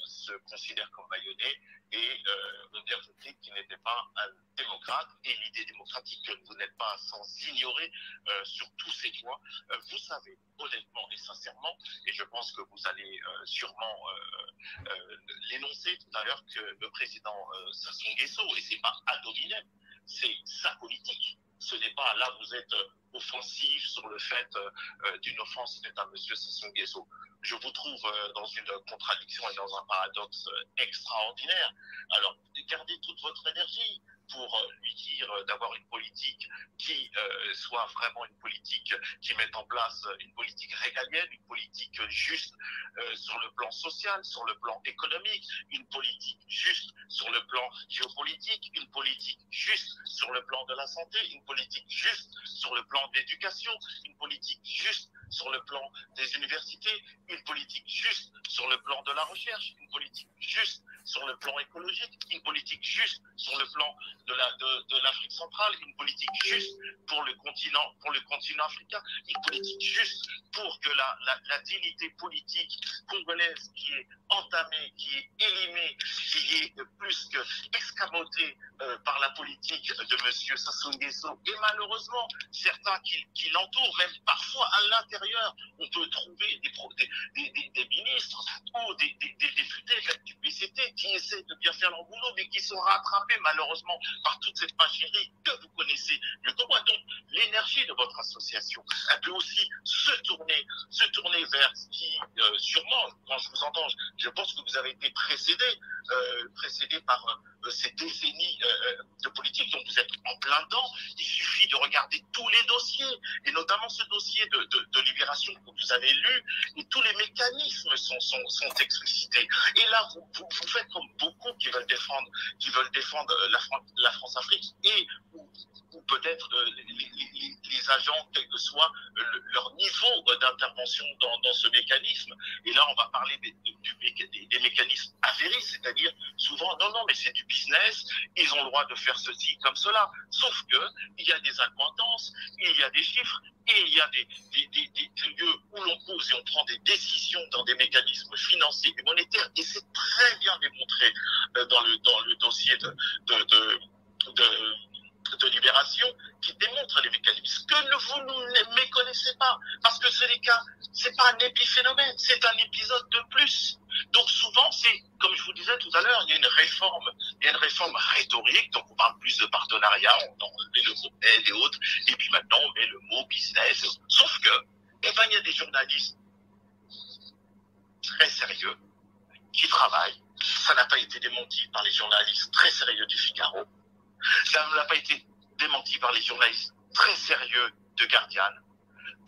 se considèrent comme baïonnés et euh, ont bien compris qu'il n'était pas un démocrate. Et l'idée démocratique que vous n'êtes pas sans ignorer sur tous ces points. Vous savez honnêtement et sincèrement, et je pense que vous allez sûrement l'énoncer tout à l'heure, que le président euh, Sassou Nguesso, et c'est pas ad hominem, c'est sa politique. Ce n'est pas là vous êtes euh, offensif sur le fait euh, euh, d'une offense faite à M. Sassou Nguesso. Je vous trouve dans une contradiction et dans un paradoxe extraordinaire. Alors, gardez toute votre énergie pour euh, lui dire euh, d'avoir une politique qui euh, soit vraiment une politique qui mette en place euh, une politique régalienne, une politique juste euh, sur le plan social, sur le plan économique, une politique juste sur le plan géopolitique, une politique juste sur le plan de la santé, une politique juste sur le plan d'éducation, une politique juste sur le plan des universités, une politique juste sur le plan de la recherche, une politique juste sur le plan écologique, une politique juste sur le plan de la de, de l'Afrique centrale, une politique juste pour le continent pour le continent africain, une politique juste pour que la, dignité politique congolaise qui est entamée, qui est élimée, qui est plus que escamotée euh, par la politique de Monsieur Sassou Nguesso. Et malheureusement certains qui, l'entourent, même parfois à l'intérieur, on peut trouver des, des, ministres ou des, députés du PCT qui essaient de bien faire leur boulot, mais qui sont rattrapés malheureusement par toute cette machinerie que vous connaissez mieux que. Donc l'énergie de votre association, elle peut aussi se tourner, se tourner vers ce qui, euh, sûrement, quand je vous entends, je pense que vous avez été précédé, euh, précédé par euh, ces décennies de politique dont vous êtes en plein dedans. Il suffit de regarder tous les dossiers, et notamment ce dossier de, libération que vous avez lu, et tous les mécanismes sont, sont, explicités. Et là, vous, vous, faites comme beaucoup qui veulent défendre, qui veulent défendre la, Fran- la France-Afrique et ou peut-être euh, les, agents, quel que soit le- leur niveau d'intervention dans, ce mécanisme. Et là, on va parler des, mécanismes avérés, c'est-à-dire souvent, non, non, mais c'est du business, ils ont le droit de faire ceci comme cela. Sauf que il y a des accointances, il y a des chiffres, et il y a des, lieux où l'on pose et on prend des décisions dans des mécanismes financiers et monétaires, et c'est très bien démontré euh, dans, le, dans le dossier de de libération qui démontre les mécanismes que vous ne méconnaissez pas. Parce que ce n'est qu'un c'est pas un épiphénomène c'est un épisode de plus. Donc souvent c'est comme je vous disais tout à l'heure il y a une réforme il y a une réforme rhétorique donc on parle plus de partenariat on a enlevé le mot aide et autres et puis maintenant on met le mot business. Sauf que eh ben il y a des journalistes très sérieux qui travaillent. Ça n'a pas été démenti par les journalistes très sérieux du Figaro ça n'a pas été démenti par les journalistes très sérieux de Guardian,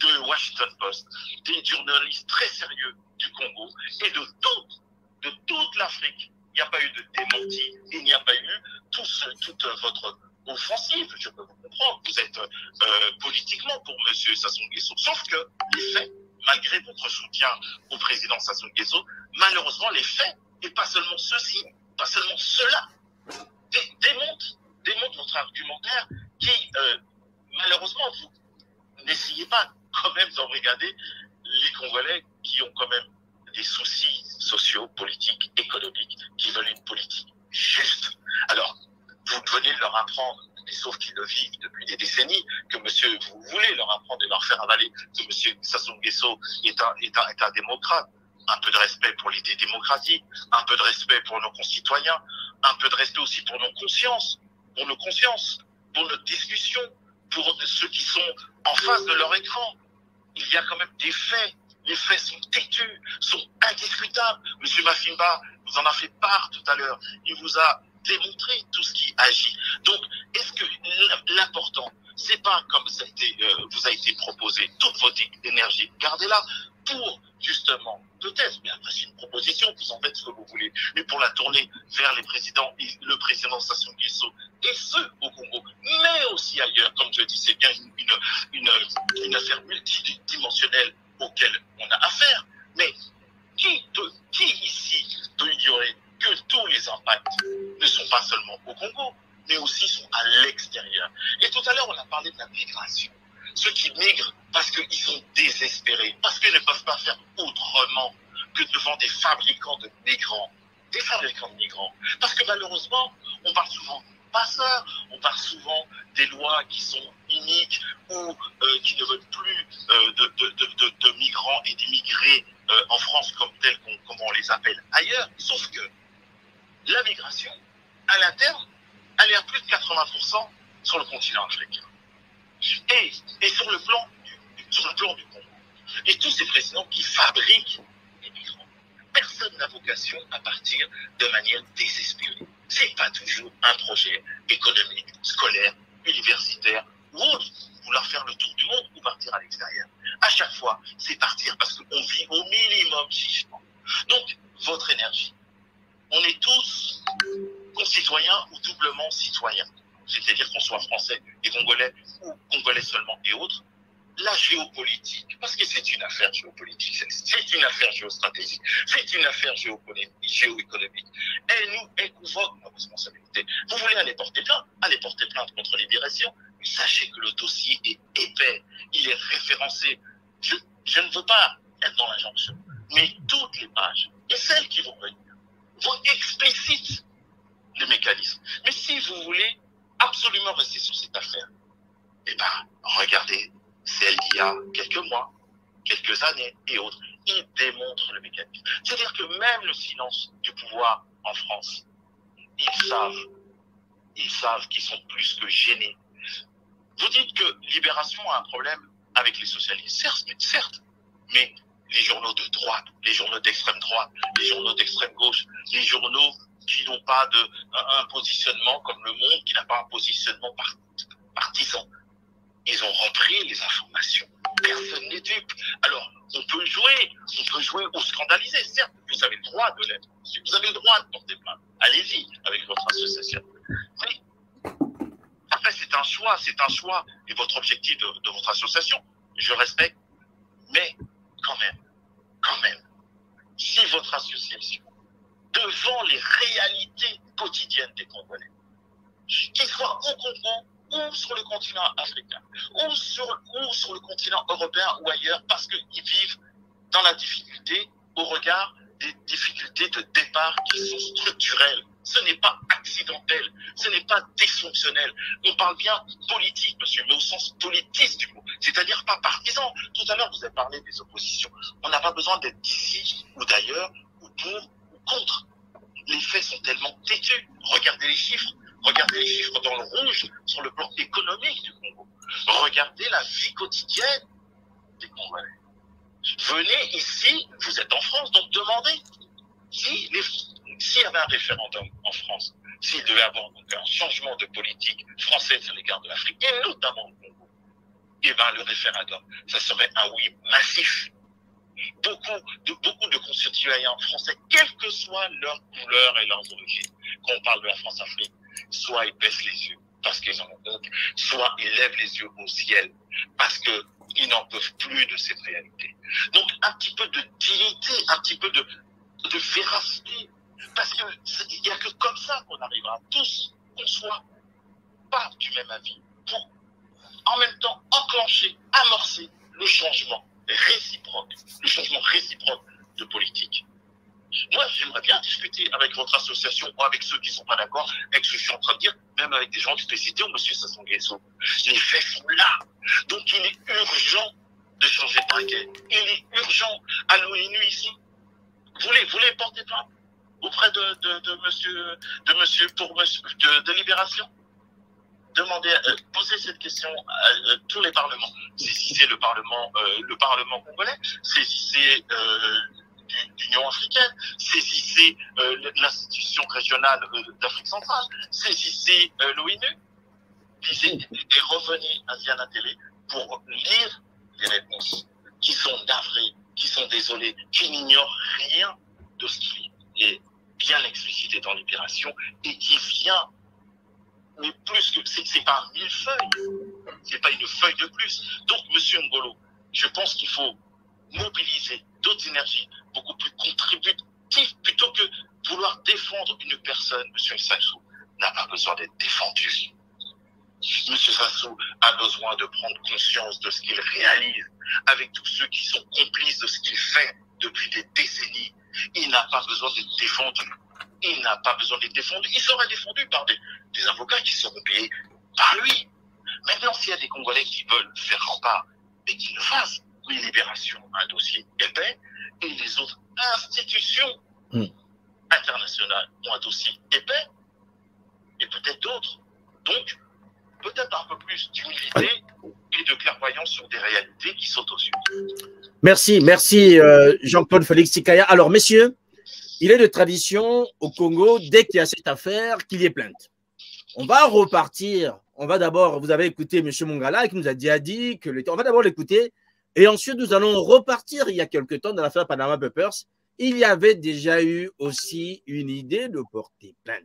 de Washington Post, des journalistes très sérieux du Congo et de toute, de toute l'Afrique il n'y a pas eu de démenti, il n'y a pas eu tout ce, toute votre offensive, je peux vous comprendre. Vous êtes euh, politiquement pour M. Sassou Nguesso. Sauf que les faits, malgré votre soutien au président Sassou Nguesso, malheureusement, les faits, et pas seulement ceci, pas seulement cela, dé démontrent, démontrent votre argumentaire qui, euh, malheureusement, vous n'essayez pas quand même d'embrigader les Congolais qui ont quand même des soucis sociaux, politiques, économiques, qui veulent une politique juste. Alors, vous venez leur apprendre, sauf qu'ils le vivent depuis des décennies, que monsieur, vous voulez leur apprendre et leur faire avaler que monsieur Sassou Nguesso est un, est un, est un démocrate. Un peu de respect pour l'idée démocratique, un peu de respect pour nos concitoyens, un peu de respect aussi pour nos consciences, pour nos consciences, pour notre discussion, pour ceux qui sont en face de leur écran. Il y a quand même des faits. Les faits sont têtus, sont indiscutables. Monsieur Mafimba vous en a fait part tout à l'heure. Il vous a démontrer tout ce qui agit. Donc, est-ce que l'important, c'est pas comme ça a été, euh, vous a été proposé, toute votre énergie, gardez-la pour justement, peut-être, mais après c'est une proposition, vous en faites ce que vous voulez, mais pour la tourner vers les présidents, le président Sassou Nguesso et ceux au Congo, mais aussi ailleurs, comme je dis, c'est bien une, une, une affaire multidimensionnelle auquel on a affaire, mais qui, peut, qui ici peut ignorer que tous les impacts ne sont pas seulement au Congo, mais aussi sont à l'extérieur. Et tout à l'heure, on a parlé de la migration. Ceux qui migrent parce qu'ils sont désespérés, parce qu'ils ne peuvent pas faire autrement que devant des fabricants de migrants. Des fabricants de migrants. Parce que malheureusement, on parle souvent passeurs, on parle souvent des lois qui sont iniques ou euh, qui ne veulent plus euh, de, migrants et d'immigrés euh, en France comme tels qu'on on les appelle ailleurs. Sauf que la migration, à l'interne, elle est à plus de 80% sur le continent africain. Et, sur, le plan du, du Congo. Et tous ces présidents qui fabriquent des migrants. Personne n'a vocation à partir de manière désespérée. C'est pas toujours un projet économique, scolaire, universitaire ou autre, vouloir faire le tour du monde ou partir à l'extérieur. À chaque fois, c'est partir parce qu'on vit au minimum chichement. Donc, votre énergie, on est tous concitoyens ou doublement citoyens. C'est-à-dire qu'on soit français et congolais ou congolais seulement et autres. La géopolitique, parce que c'est une affaire géopolitique, c'est une affaire géostratégique, c'est une affaire géoéconomique. Elle nous, elle convoque nos responsabilités. Vous voulez aller porter plainte? Allez porter plainte contre directions. Mais sachez que le dossier est épais, il est référencé. Je, je ne veux pas être dans l'injonction, mais toutes les pages, et celles qui vont venir, vous explicite le mécanisme. Mais si vous voulez absolument rester sur cette affaire, eh ben, regardez celle d'il y a quelques mois, quelques années et autres. Il démontre le mécanisme. C'est-à-dire que même le silence du pouvoir en France, ils savent, ils savent qu'ils sont plus que gênés. Vous dites que Libération a un problème avec les socialistes. Certes, certes, mais les journaux de droite, les journaux d'extrême droite, les journaux d'extrême gauche, les journaux qui n'ont pas de, un, positionnement comme Le Monde, qui n'a pas un positionnement partisan. Ils ont repris les informations. Personne n'est dupe. Alors, on peut jouer, on peut jouer au scandalisé. Certes, vous avez le droit de l'être. Vous avez le droit de porter plainte. Allez-y avec votre association. Mais après, c'est un choix, c'est un choix. Et votre objectif de votre association, je respecte. Mais quand même, quand même, si votre association, devant les réalités quotidiennes des Congolais, qu'ils soient au Congo ou sur le continent africain, ou sur, ou sur le continent européen ou ailleurs, parce qu'ils vivent dans la difficulté au regard des difficultés de départ qui sont structurelles. Ce n'est pas accidentel, ce n'est pas dysfonctionnel. On parle bien politique, monsieur, mais au sens politiste du mot, c'est-à-dire pas partisan. Tout à l'heure, vous avez parlé des oppositions. On n'a pas besoin d'être d'ici ou d'ailleurs, ou pour ou contre. Les faits sont tellement têtus. Regardez les chiffres. Regardez les chiffres dans le rouge sur le plan économique du Congo. Regardez la vie quotidienne des Congolais. Venez ici, vous êtes en France, donc demandez si s'il y avait un référendum en France, s'il devait avoir donc un changement de politique française à l'égard de l'Afrique, et notamment au Congo, eh ben, le référendum, ça serait un oui massif. beaucoup de, beaucoup de concitoyens français, quelle que soit leur quand on parle de la France-Afrique, soit ils baissent les yeux parce qu'ils en ont honte, soit ils lèvent les yeux au ciel parce qu'ils n'en peuvent plus de cette réalité. Donc un petit peu de dignité, un petit peu de, de véracité, parce qu'il n'y a que comme ça qu'on arrivera tous, qu'on soit pas du même avis, pour en même temps enclencher, amorcer le changement réciproque, le changement réciproque de politique. Moi, j'aimerais bien discuter avec votre association ou avec ceux qui ne sont pas d'accord avec ce que je suis en train de dire, même avec des gens du PCT ou M. Sasson. Les faits sont là. Donc, il est urgent de changer de parquet. Il est urgent à l'ONU ici. Vous voulez, vous voulez porter auprès de, de, monsieur, de monsieur pour monsieur, de, Libération? Euh, posez cette question à tous les parlements. Saisissez le Parlement, euh, le Parlement congolais, saisissez euh, l'Union africaine, saisissez euh, l'institution régionale euh, d'Afrique centrale, saisissez euh, et revenez à Ziana Télé pour lire les réponses qui sont navrées, qui sont désolées, qui n'ignorent rien de ce qui est bien explicité dans Libération et qui vient, mais plus que, c'est pas mille feuilles, c'est pas une feuille de plus. Donc, Monsieur Ngolo, je pense qu'il faut mobiliser d'autres énergies beaucoup plus contributives plutôt que vouloir défendre une personne. Monsieur Sassou n'a pas besoin d'être défendu. Monsieur Sassou a besoin de prendre conscience de ce qu'il réalise avec tous ceux qui sont complices de ce qu'il fait depuis des décennies. Il n'a pas besoin d'être défendu. Il n'a pas besoin d'être défendu. Il sera défendu par des, avocats qui seront payés par lui. Maintenant, s'il y a des Congolais qui veulent faire rempart, et qu'ils le fassent, mais Libération un dossier et les autres institutions Hmm. internationales ont un dossier épais et peut-être d'autres. Donc, peut-être un peu plus d'humilité et de clairvoyance sur des réalités qui sont aux yeux. Merci, merci euh, Jean-Claude Félix Tikaya. Alors, messieurs, il est de tradition au Congo, dès qu'il y a cette affaire, qu'il y ait plainte. On va repartir. On va d'abord, vous avez écouté M. Mongala qui nous a déjà dit que. On va d'abord l'écouter et ensuite nous allons repartir il y a quelque temps dans l'affaire Panama Papers. Il y avait déjà eu aussi une idée de porter plainte.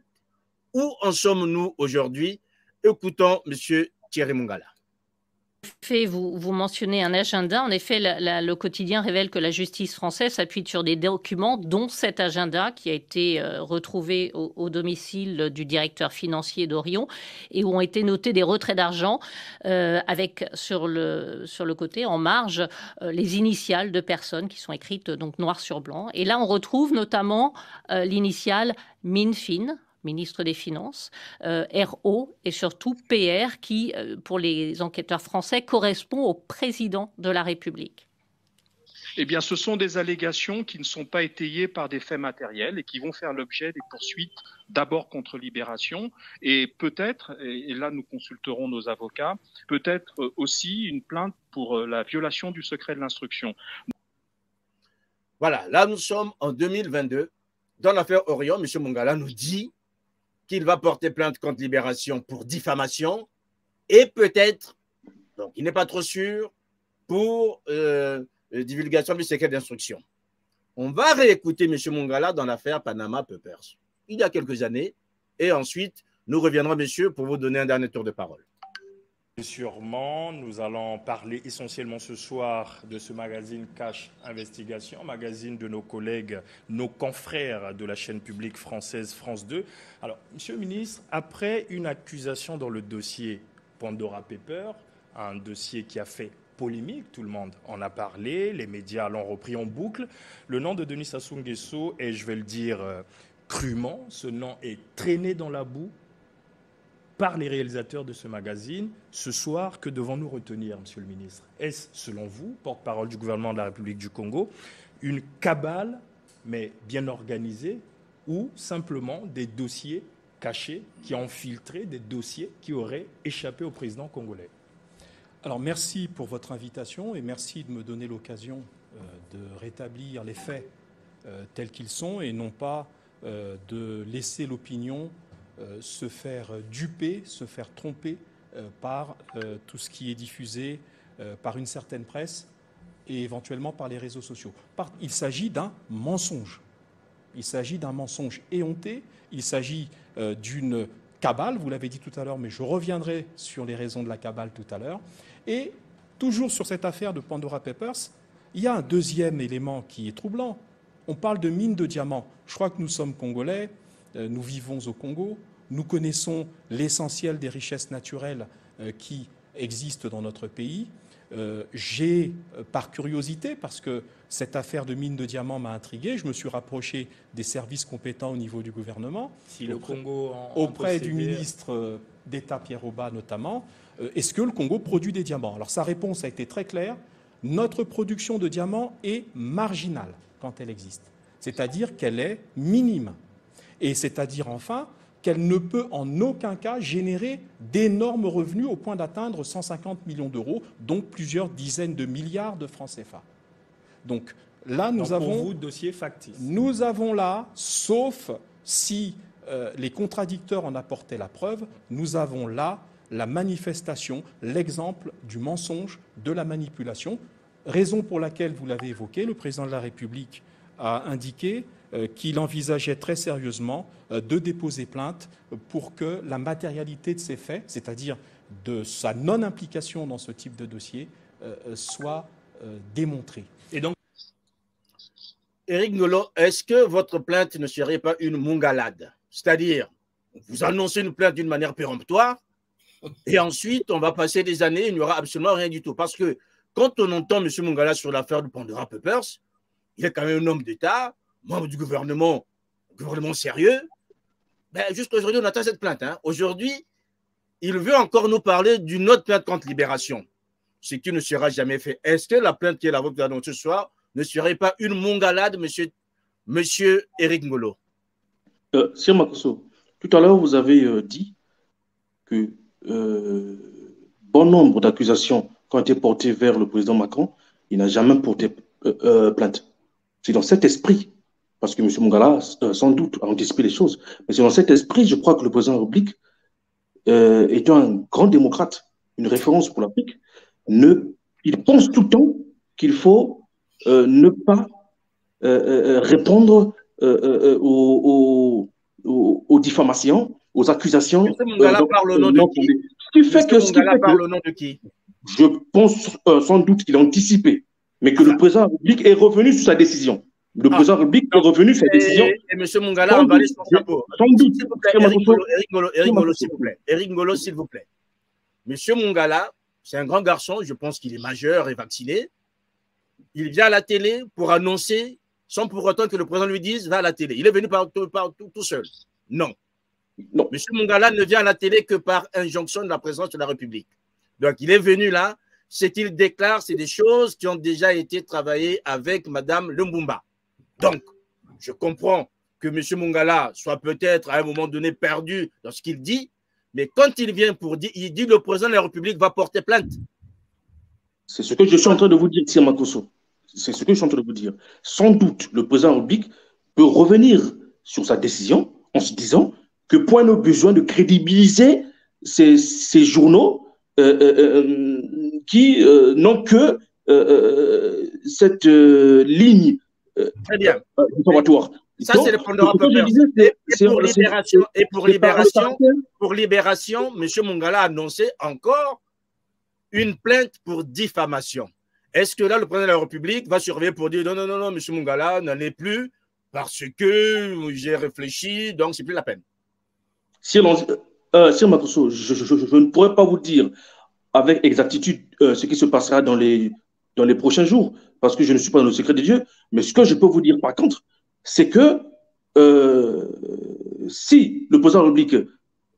Où en sommes-nous aujourd'hui? Écoutons M. Thierry Mongala. Fait, vous, vous mentionnez un agenda. En effet, le quotidien révèle que la justice française s'appuie sur des documents, dont cet agenda qui a été euh, retrouvé au, domicile du directeur financier d'Orion et où ont été notés des retraits d'argent euh, avec sur le, côté, en marge, euh, les initiales de personnes qui sont écrites donc noir sur blanc. Et là, on retrouve notamment l'initiale MINFIN, ministre des Finances, euh, RO et surtout PR qui, euh, pour les enquêteurs français, correspond au président de la République. Eh bien, ce sont des allégations qui ne sont pas étayées par des faits matériels et qui vont faire l'objet des poursuites d'abord contre Libération et peut-être, et là nous consulterons nos avocats, peut-être euh, aussi une plainte pour la violation du secret de l'instruction. Voilà, là nous sommes en 2022. Dans l'affaire Orion, M. Mongala nous dit qu'il va porter plainte contre Libération pour diffamation et peut-être, donc il n'est pas trop sûr, pour euh, divulgation du secret d'instruction. On va réécouter M. Mongala dans l'affaire Panama Papers, il y a quelques années, et ensuite nous reviendrons, messieurs, pour vous donner un dernier tour de parole. Sûrement, nous allons parler essentiellement ce soir de ce magazine Cash Investigation, magazine de nos collègues, nos confrères de la chaîne publique française France 2. Alors, Monsieur le ministre, après une accusation dans le dossier Pandora Paper, un dossier qui a fait polémique, tout le monde en a parlé, les médias l'ont repris en boucle, le nom de Denis Sassou Nguesso est, je vais le dire euh, crûment, ce nom est traîné dans la boue par les réalisateurs de ce magazine. Ce soir, que devons-nous retenir, Monsieur le ministre? Est-ce, selon vous, porte-parole du gouvernement de la République du Congo, une cabale, mais bien organisée, ou simplement des dossiers cachés qui ont filtré des dossiers qui auraient échappé au président congolais? Alors merci pour votre invitation et merci de me donner l'occasion euh, de rétablir les faits euh, tels qu'ils sont et non pas euh, de laisser l'opinion se faire duper, se faire tromper euh, par euh, tout ce qui est diffusé euh, par une certaine presse et éventuellement par les réseaux sociaux. Il s'agit d'un mensonge. Il s'agit d'un mensonge éhonté, il s'agit euh, d'une cabale, vous l'avez dit tout à l'heure, mais je reviendrai sur les raisons de la cabale tout à l'heure. Et toujours sur cette affaire de Pandora Papers, il y a un deuxième élément qui est troublant. On parle de mines de diamants. Je crois que nous sommes congolais, euh, nous vivons au Congo, nous connaissons l'essentiel des richesses naturelles euh, qui existent dans notre pays. Euh, j'ai, par curiosité, parce que cette affaire de mines de diamants m'a intrigué, je me suis rapproché des services compétents au niveau du gouvernement, si le auprès, Congo auprès du ministre d'État Pierre Auba notamment. Est-ce que le Congo produit des diamants? Alors sa réponse a été très claire. Notre production de diamants est marginale quand elle existe, c'est-à-dire qu'elle est minime et c'est-à-dire enfin qu'elle ne peut en aucun cas générer d'énormes revenus au point d'atteindre 150 millions d'euros, donc plusieurs dizaines de milliards de francs CFA. Donc là, nous avons. Pour vous, dossier factice. Nous avons là, sauf si euh, les contradicteurs en apportaient la preuve, nous avons là la manifestation, l'exemple du mensonge, de la manipulation, raison pour laquelle, vous l'avez évoqué, le président de la République a indiqué qu'il envisageait très sérieusement euh, de déposer plainte pour que la matérialité de ces faits, c'est-à-dire de sa non-implication dans ce type de dossier, euh, soit démontrée. Et donc, Éric Nolot, est-ce que votre plainte ne serait pas une mongalade? C'est-à-dire, vous annoncez une plainte d'une manière péremptoire, et ensuite, on va passer des années, il n'y aura absolument rien du tout. Parce que quand on entend M. Mongala sur l'affaire de Pandora Papers, il est quand même un homme d'État, membre du gouvernement, gouvernement sérieux. Ben, juste aujourd'hui, on attend cette plainte. Hein. Aujourd'hui, il veut encore nous parler d'une autre plainte contre Libération, ce qui ne sera jamais fait. Est-ce que la plainte qui est la vôtre ce soir ne serait pas une mongalade, monsieur, monsieur Eric Ngolo? Euh, Sir tout à l'heure, vous avez euh, dit que euh, bon nombre d'accusations qui ont été portées vers le président Macron, il n'a jamais porté euh, plainte. C'est dans cet esprit parce que M. Mungala, euh, sans doute, a anticipé les choses. Mais c'est dans cet esprit, je crois que le président de la République, euh, étant un grand démocrate, une référence pour l'Afrique, il pense tout le temps qu'il faut euh, ne pas répondre aux, diffamations, aux accusations. M. Mungala parle au nom de qui Ce qui fait que, parle au nom de qui? Je pense sans doute qu'il a anticipé, mais que le président de la République est revenu sur sa décision. Le ah. président de la République est revenu sur sa décision. Et, M. Mungala a emballé son chapeau. Sans doute. S'il vous plaît, Eric Ngolo, s'il vous plaît. Eric Ngolo, s'il vous plaît. M. Mungala, c'est un grand garçon, je pense qu'il est majeur et vacciné. Il vient à la télé pour annoncer, sans pour autant que le président lui dise, va à la télé. Il est venu par, par tout, tout, seul. Non. non. M. Mungala ne vient à la télé que par injonction de la présidence de la République. Donc, il est venu là. Ce qu'il déclare, c'est des choses qui ont déjà été travaillées avec Mme Lumbumba. Donc, je comprends que M. Mungala soit peut-être à un moment donné perdu dans ce qu'il dit, mais quand il vient pour dire, il dit que le président de la République va porter plainte. C'est ce que je suis en train de vous dire, Thierry Makoso. C'est ce que je suis en train de vous dire. Sans doute, le président de la République peut revenir sur sa décision en se disant que point le besoin de crédibiliser ces, journaux euh, euh, euh, qui n'ont que cette ligne Très bien. Ça, c'est le Papers. Et, pour Libération, et pour Libération, pour Libération, M. Mungala a annoncé encore une plainte pour diffamation. Est-ce que là, le président de la République va surveiller pour dire non, non, non, non, M. Mungala n'en est plus parce que j'ai réfléchi, donc c'est plus la peine Si, euh, je, ne pourrais pas vous dire avec exactitude euh, ce qui se passera dans les, dans les prochains jours parce que je ne suis pas dans le secret de Dieu. Mais ce que je peux vous dire par contre, c'est que euh, si le président de la République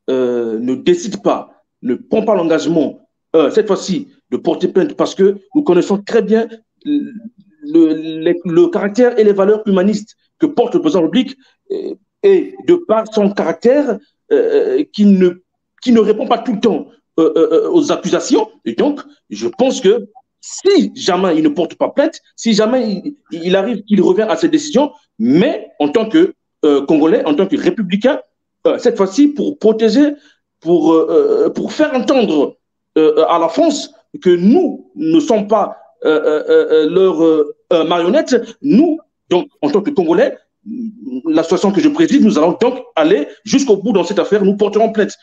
euh, ne décide pas, ne prend pas l'engagement, euh, cette fois-ci, de porter plainte, parce que nous connaissons très bien le, caractère et les valeurs humanistes que porte le président de la République, et de par son caractère qui, ne, qui ne répond pas tout le temps aux accusations. Et donc, je pense que si jamais il ne porte pas plainte, si jamais il, arrive qu'il revient à cette décision, mais en tant que euh, Congolais, en tant que républicain, euh, cette fois-ci pour protéger, pour, euh, pour faire entendre à la France que nous ne sommes pas leurs marionnettes, nous, donc, en tant que Congolais, l'association que je préside, nous allons donc aller jusqu'au bout dans cette affaire. Nous porterons plainte.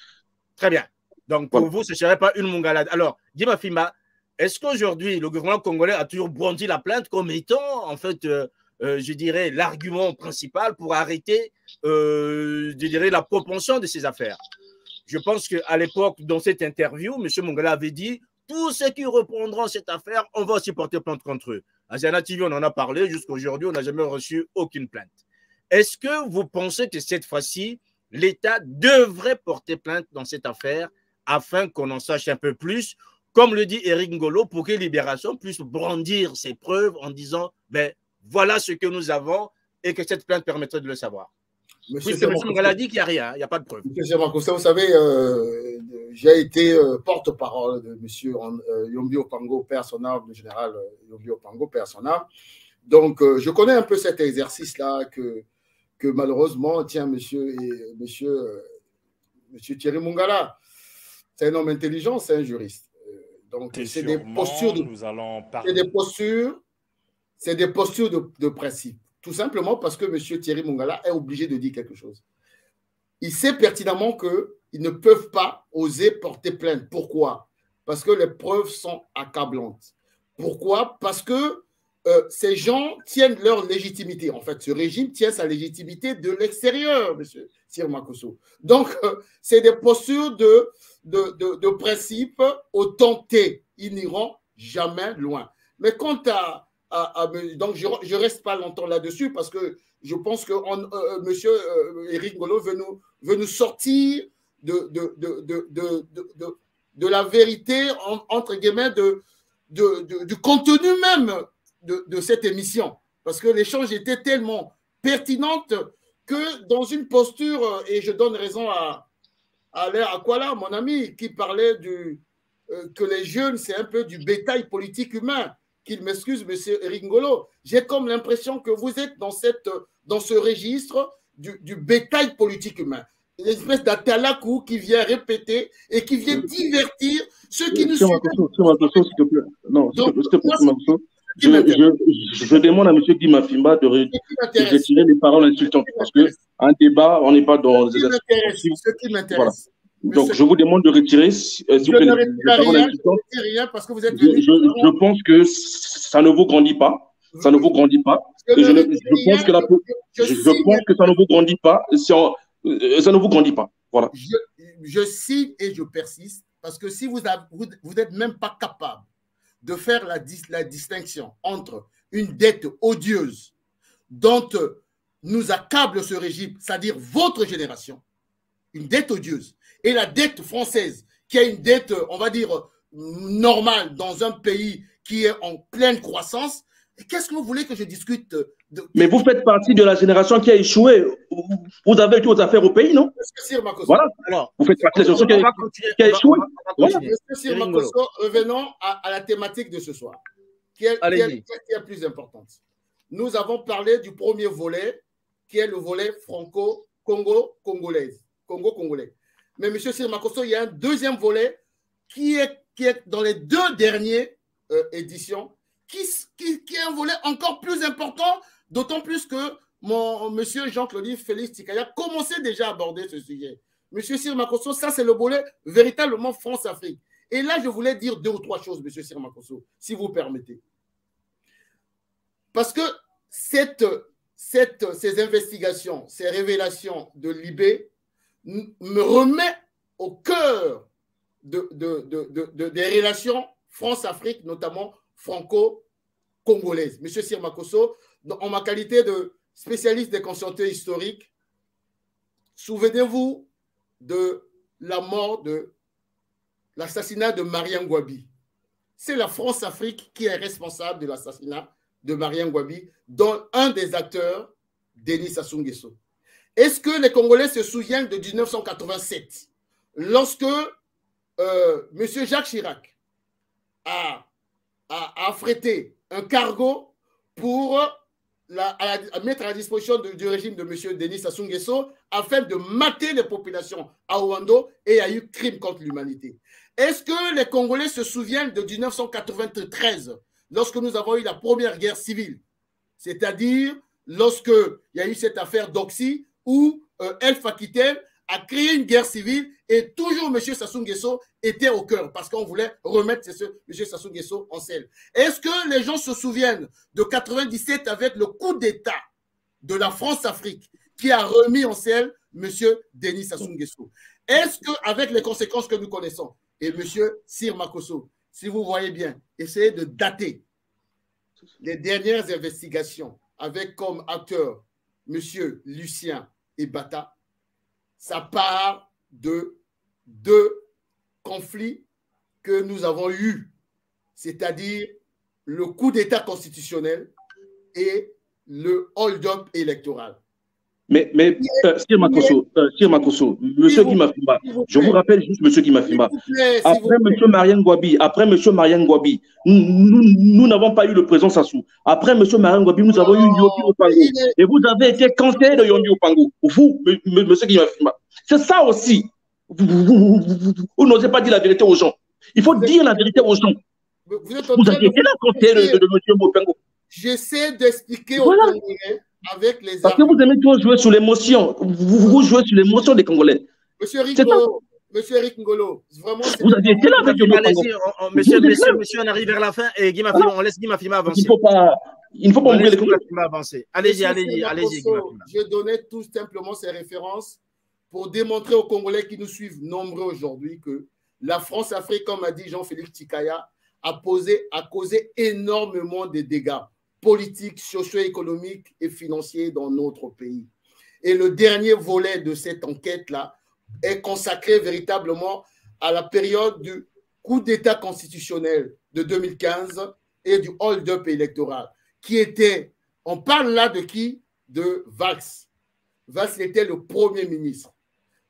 Très bien. Donc, pour vous, ce ne serait pas une mongalade. Alors, Dima Fima, est-ce qu'aujourd'hui, le gouvernement congolais a toujours brandi la plainte comme étant, en fait, euh, euh, je dirais, l'argument principal pour arrêter, euh, je dirais, la propension de ces affaires? Je pense qu'à l'époque, dans cette interview, M. Mongala avait dit tous ceux qui reprendront cette affaire, on va aussi porter plainte contre eux. À Zana TV, on en a parlé. Jusqu'à aujourd'hui, on n'a jamais reçu aucune plainte. Est-ce que vous pensez que cette fois-ci, l'État devrait porter plainte dans cette affaire afin qu'on en sache un peu plus, comme le dit Eric Ngolo, pour que Libération puisse brandir ses preuves en disant ben, voilà ce que nous avons et que cette plainte permettrait de le savoir Monsieur oui, M. a dit qu'il n'y a rien, il n'y a pas de preuve. Monsieur vous savez, euh, j'ai été euh, porte-parole de M. Euh, Yombio Pango, père le général Yombio Pango, père Donc, je connais un peu cet exercice-là que que malheureusement, tiens, monsieur, et, monsieur, euh, monsieur Thierry Mungala, c'est un homme intelligent, c'est un juriste. Donc, c'est des postures de, nous allons C'est des postures, c'est des postures de, de, principe. Tout simplement parce que monsieur Thierry Mungala est obligé de dire quelque chose. Il sait pertinemment qu'ils ne peuvent pas oser porter plainte. Pourquoi? Parce que les preuves sont accablantes. Pourquoi? Parce que euh, ces gens tiennent leur légitimité. En fait, ce régime tient sa légitimité de l'extérieur, monsieur Sirmakoso. Donc, euh, c'est des postures de, de, de, principe autant Ils n'iront jamais loin. Mais quant à. donc, je ne reste pas longtemps là-dessus parce que je pense que on, euh, monsieur Eric Golo veut nous, sortir de, la vérité, entre guillemets, du contenu même de, cette émission, parce que l'échange était tellement pertinente que dans une posture, et je donne raison à, à l'air Aquala, mon ami, qui parlait du, euh, que les jeunes, c'est un peu du bétail politique humain, qu'il m'excuse, monsieur Ringolo, j'ai comme l'impression que vous êtes dans, cette, dans ce registre du, du bétail politique humain. Une espèce d'atalakou qui vient répéter et qui vient divertir ceux qui nous suivent. Non, je, je, je, demande à M. Guy Mafimba de, retirer les paroles insultantes parce qu'un débat, on n'est pas dans Ce qui m'intéresse. Donc, je vous demande de retirer, euh, vous plaît, paroles insultantes. Rien parce que vous êtes je, je, pense que ça ne vous grandit pas. Ça ne vous grandit pas. Je, je, pense que la, je, pense que ça ne vous grandit pas. Euh, ça ne vous grandit pas. Voilà. Je, cite et je persiste parce que si vous n'êtes vous, même pas capable de faire la, la distinction entre une dette odieuse dont nous accable ce régime, c'est-à-dire votre génération, une dette odieuse, et la dette française, qui est une dette, on va dire, normale dans un pays qui est en pleine croissance, qu'est-ce que vous voulez que je discute de... Mais vous faites partie de la génération qui a échoué. Vous avez toutes affaires au pays, non? Voilà. Alors, vous faites partie de la génération qui a, échoué. Monsieur Makoso, revenons à, la thématique de ce soir, qui est, qui est, qui est plus importante. Nous avons parlé du premier volet, qui est le volet franco-congo-congolaise. Congo-congolais. Mais Monsieur Sirmakoso, il y a un deuxième volet qui est, dans les deux dernières euh, éditions, qui, est un volet encore plus important, d'autant plus que mon monsieur Jean-Claude Félix Tikaya commençait déjà à aborder ce sujet. Monsieur Sirmakoso, ça c'est le volet véritablement France-Afrique. Et là, je voulais dire deux ou trois choses, monsieur Sirmakoso, si vous permettez. Parce que cette, ces investigations, ces révélations de Libé me remet au cœur de, de, des relations France-Afrique, notamment franco-congolaise. Monsieur Sirmakoso, en ma qualité de spécialiste des conscientés historiques, souvenez-vous de la mort de l'assassinat de Marien Gwabi. C'est la France-Afrique qui est responsable de l'assassinat de Marien Gwabi, dont un des acteurs, Denis Sassou Nguesso. Est-ce que les Congolais se souviennent de 1987, lorsque euh, M. Jacques Chirac a à, affréter un cargo pour mettre à disposition du régime de M. Denis Sassou Nguesso afin de mater les populations à Ouando et a eu crime contre l'humanité? Est-ce que les Congolais se souviennent de 1993 lorsque nous avons eu la première guerre civile, c'est-à-dire lorsque il y a eu cette affaire d'Oxy où euh, El Fakiten a créé une guerre civile et toujours M. Sassou Nguesso était au cœur parce qu'on voulait remettre M. Sassou Nguesso en selle. Est-ce que les gens se souviennent de 97 avec le coup d'État de la France-Afrique qui a remis en selle M. Denis Sassou Nguesso? Est-ce qu'avec les conséquences que nous connaissons, et M. Sir Makoso, si vous voyez bien, essayez de dater les dernières investigations avec comme acteur M. Lucien Ebata, ça part de deux conflits que nous avons eus, c'est-à-dire le coup d'État constitutionnel et le hold-up électoral. Mais, mais euh, Sir Makoso, euh, Makoso, Monsieur Guimafima, je vous rappelle juste Monsieur Guimafima, après Monsieur Marianne Gwabi, après Monsieur Marianne Gwabi, nous n'avons pas eu le président Sassou. Après Monsieur Marianne Gwabi, nous avons eu Yondi Opango. Et vous avez été conseiller de Yondi Opango. Vous, Monsieur Guimafima. C'est ça aussi. Vous, n'osez pas dire la vérité aux gens. Il faut dire la vérité aux gens. Vous, avez été conseiller de, Monsieur Opango. J'essaie d'expliquer aux avec les Parce que vous aimez toujours jouer sur l'émotion. Vous, vous, jouez sur l'émotion des Congolais. Monsieur Eric Ngolo, monsieur Eric Ngolo, vraiment. Vous aviez été là avec le Monsieur, monsieur, monsieur, on arrive vers la fin et Guy on laisse Guy Mafima avancer. Il, faut pas, il ne faut pas oublier les Congolais. Allez-y, allez-y, allez-y. Je donnais tout simplement ces références pour démontrer aux Congolais qui nous suivent nombreux aujourd'hui que la France-Afrique, comme a dit Jean-Philippe Tikaya, a, posé, a causé énormément de dégâts politique, socio-économique et financier dans notre pays. Et le dernier volet de cette enquête-là est consacré véritablement à la période du coup d'État constitutionnel de 2015 et du hold-up électoral, qui était, on parle là de qui? De Valls. Valls était le Premier ministre,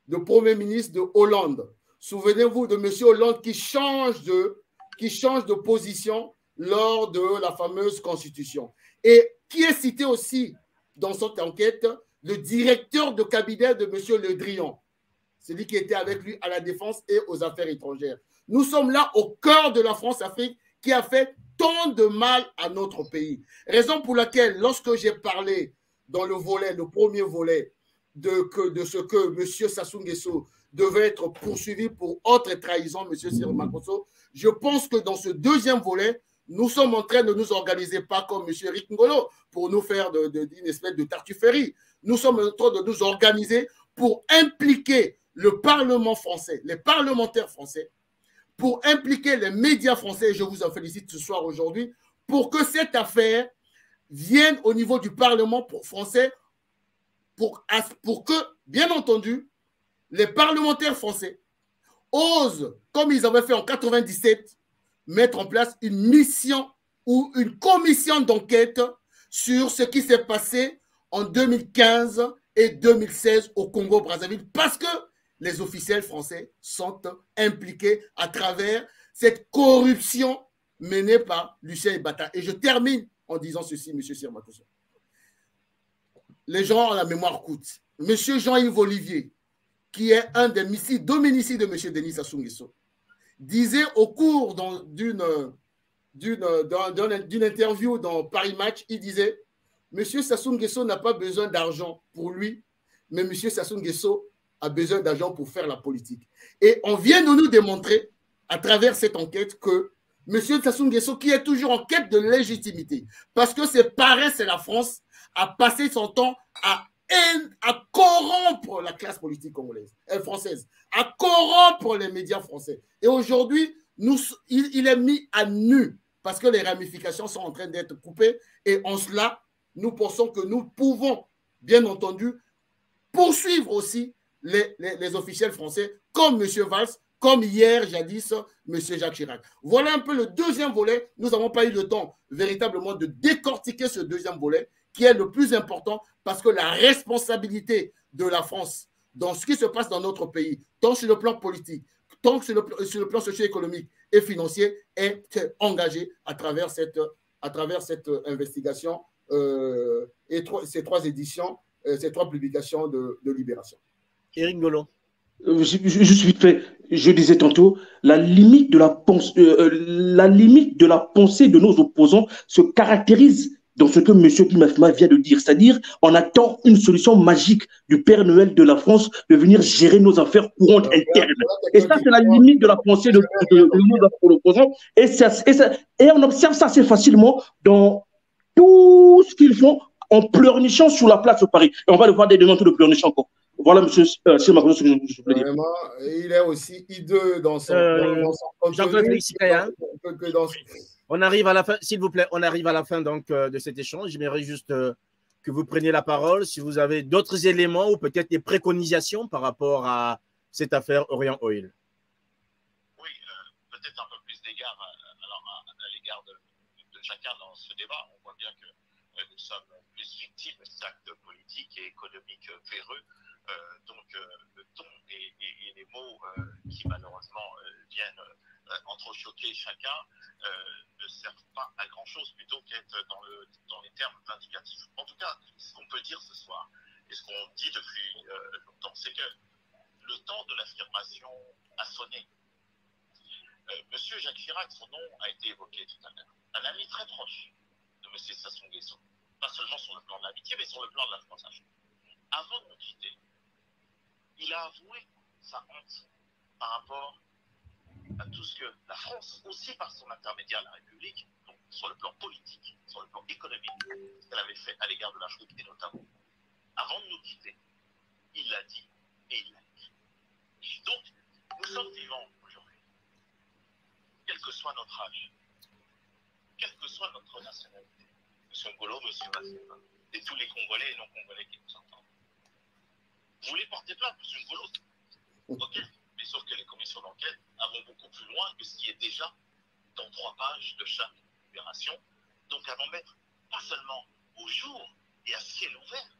le Premier ministre de Hollande. Souvenez-vous de M. Hollande qui change de, qui change de position lors de la fameuse constitution. Et qui est cité aussi dans cette enquête Le directeur de cabinet de M. Le Drian, celui qui était avec lui à la défense et aux affaires étrangères. Nous sommes là au cœur de la France-Afrique qui a fait tant de mal à notre pays. Raison pour laquelle, lorsque j'ai parlé dans le volet, le premier volet, de, ce que M. Sassou Nguesso devait être poursuivi pour autre trahison, M. Cyril je pense que dans ce deuxième volet, nous sommes en train de nous organiser, pas comme M. Eric Ngolo, pour nous faire une espèce de tartufferie. Nous sommes en train de nous organiser pour impliquer le Parlement français, les parlementaires français, pour impliquer les médias français, et je vous en félicite ce soir aujourd'hui, pour que cette affaire vienne au niveau du Parlement français, pour, pour que, bien entendu, les parlementaires français osent, comme ils avaient fait en 97, mettre en place une mission ou une commission d'enquête sur ce qui s'est passé en 2015 et 2016 au Congo-Brazzaville parce que les officiels français sont impliqués à travers cette corruption menée par Lucien Ebata. Et je termine en disant ceci, M. Sirmakoso. Les gens ont la mémoire courte. M. Jean-Yves Olivier, qui est un des domiciles de M. Denis Sassou disait au cours d'une interview dans Paris Match, il disait Monsieur Sassou Nguesso n'a pas besoin d'argent pour lui, mais Monsieur Sassou Nguesso a besoin d'argent pour faire la politique. Et on vient de nous démontrer, à travers cette enquête, que Monsieur Sassou Nguesso, qui est toujours en quête de légitimité, parce que c'est pareil, c'est la France, a passé son temps à à corrompre la classe politique congolaise, euh, française, à corrompre les médias français. Et aujourd'hui, il, est mis à nu parce que les ramifications sont en train d'être coupées. Et en cela, nous pensons que nous pouvons, bien entendu, poursuivre aussi les, les, officiels français comme M. Valls, comme hier, jadis, M. Jacques Chirac. Voilà un peu le deuxième volet. Nous n'avons pas eu le temps véritablement de décortiquer ce deuxième volet qui est le plus important parce que la responsabilité de la France dans ce qui se passe dans notre pays, tant sur le plan politique, tant sur le, sur le plan socio-économique et financier, est engagée à travers cette, à travers cette investigation euh, et ces trois éditions, euh, ces trois publications de, Libération. Éric Golo. je, suis fait, je disais tantôt, la limite, de la, pensée, la limite de la pensée de nos opposants se caractérise dans ce que M. Bimafima vient de dire, c'est-à-dire on attend une solution magique du Père Noël de la France de venir gérer nos affaires courantes internes. Et ça, c'est la limite de la pensée de, nos opposants. Et, et, on observe ça assez facilement dans tout ce qu'ils font en pleurnichant sur la place de Paris. Et on va le voir des demandes de pleurnichant encore. Voilà, monsieur euh, ce que je voulais dire. Vraiment, il est aussi hideux dans son, euh, Jean-Claude Félix on arrive à la fin, s'il vous plaît, on arrive à la fin donc euh, de cet échange. J'aimerais juste euh, que vous preniez la parole si vous avez d'autres éléments ou peut-être des préconisations par rapport à cette affaire Orient Oil. Oui, euh, peut-être un peu plus d'égard à, l'égard de, chacun dans ce débat. On voit bien que nous sommes plus victimes d'actes politiques et économiques véreux. donc le ton et, les mots qui malheureusement viennent entrechoquer chacun ne servent pas à grand chose plutôt qu'être dans, le, dans les termes indicatifs. En tout cas, ce qu'on peut dire ce soir, et ce qu'on dit depuis euh, longtemps, c'est que le temps de l'affirmation a sonné. Euh, Monsieur Jacques Chirac, son nom a été évoqué tout à l'heure. Un ami très proche de Monsieur Sassou Nguesso, pas seulement sur le plan de l'amitié, mais sur le plan de la France. Avant de nous quitter, il a avoué sa honte par rapport à tout ce que la France, aussi par son intermédiaire, la République, sur le plan politique, sur le plan économique, ce qu'elle avait fait à l'égard de l'Afrique et notamment, avant de nous quitter, il l'a dit et il l'a dit. Donc, nous sommes vivants aujourd'hui, quel que soit notre âge, quelle que soit notre nationalité, M. Ngolo, M. Massima, et tous les Congolais et non-Congolais qui nous entendent. Vous voulez porter plainte, M. Ngolo? Ok sauf que les commissions d'enquête vont beaucoup plus loin que ce qui est déjà dans trois pages de chaque opération. Donc, elles vont mettre pas seulement au jour et à ciel ouvert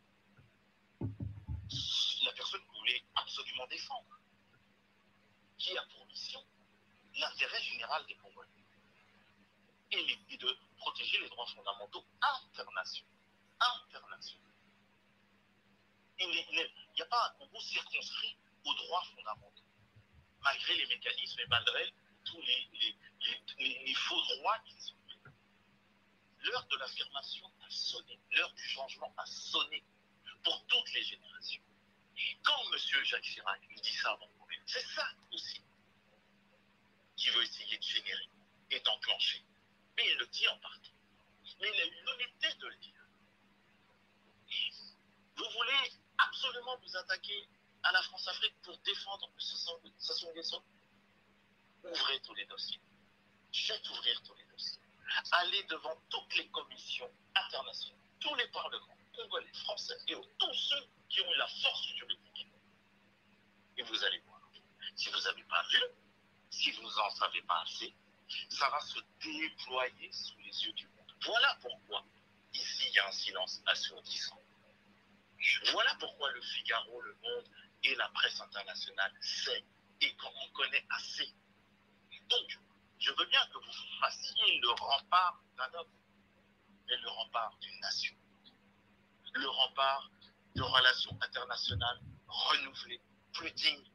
la personne que vous voulez absolument défendre, qui a pour mission l'intérêt général des Congolais et, de protéger les droits fondamentaux internationaux. Il n'y a pas un Congo circonscrit aux droits fondamentaux malgré les mécanismes et malgré tous les, faux droits qui sont L'heure de l'affirmation a sonné, l'heure du changement a sonné pour toutes les générations. Quand M. Jacques Chirac dit ça avant c'est ça aussi qui veut essayer de générer et d'enclencher. Mais il le dit en partie. Mais il a eu l'honnêteté de le dire. Vous voulez absolument vous attaquer à la France-Afrique pour défendre Sassou Nguesso Ouvrez tous les dossiers. Faites ouvrir tous les dossiers. Allez devant toutes les commissions internationales, tous les parlements, congolais, français et tous ceux qui ont eu la force juridique. Et vous allez voir. Si vous n'avez pas vu, si vous n'en savez pas assez, ça va se déployer sous les yeux du monde. Voilà pourquoi ici il y a un silence assourdissant. Voilà pourquoi le Figaro, le Monde et la presse internationale sait et qu'on connaît assez. Donc, je veux bien que vous fassiez le rempart d'un homme, mais le rempart d'une nation. Le rempart de relations internationales renouvelées, plus dignes.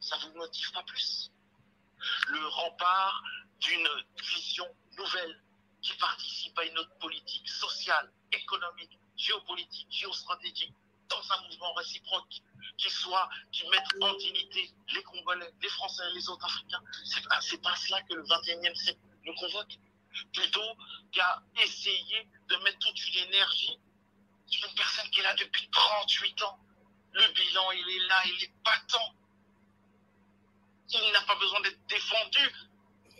Ça ne vous motive pas plus? Le rempart d'une vision nouvelle qui participe à une autre politique sociale, économique, géopolitique, géostratégique, dans un mouvement réciproque qui soit, qui mette en dignité les Congolais, les Français, les autres Africains. C'est pas, pas cela que le 21e siècle nous convoque. Plutôt qu'à essayer de mettre toute une énergie sur une personne qui est là depuis 38 ans. Le bilan, il est là, il est patent. Il n'a pas besoin d'être défendu,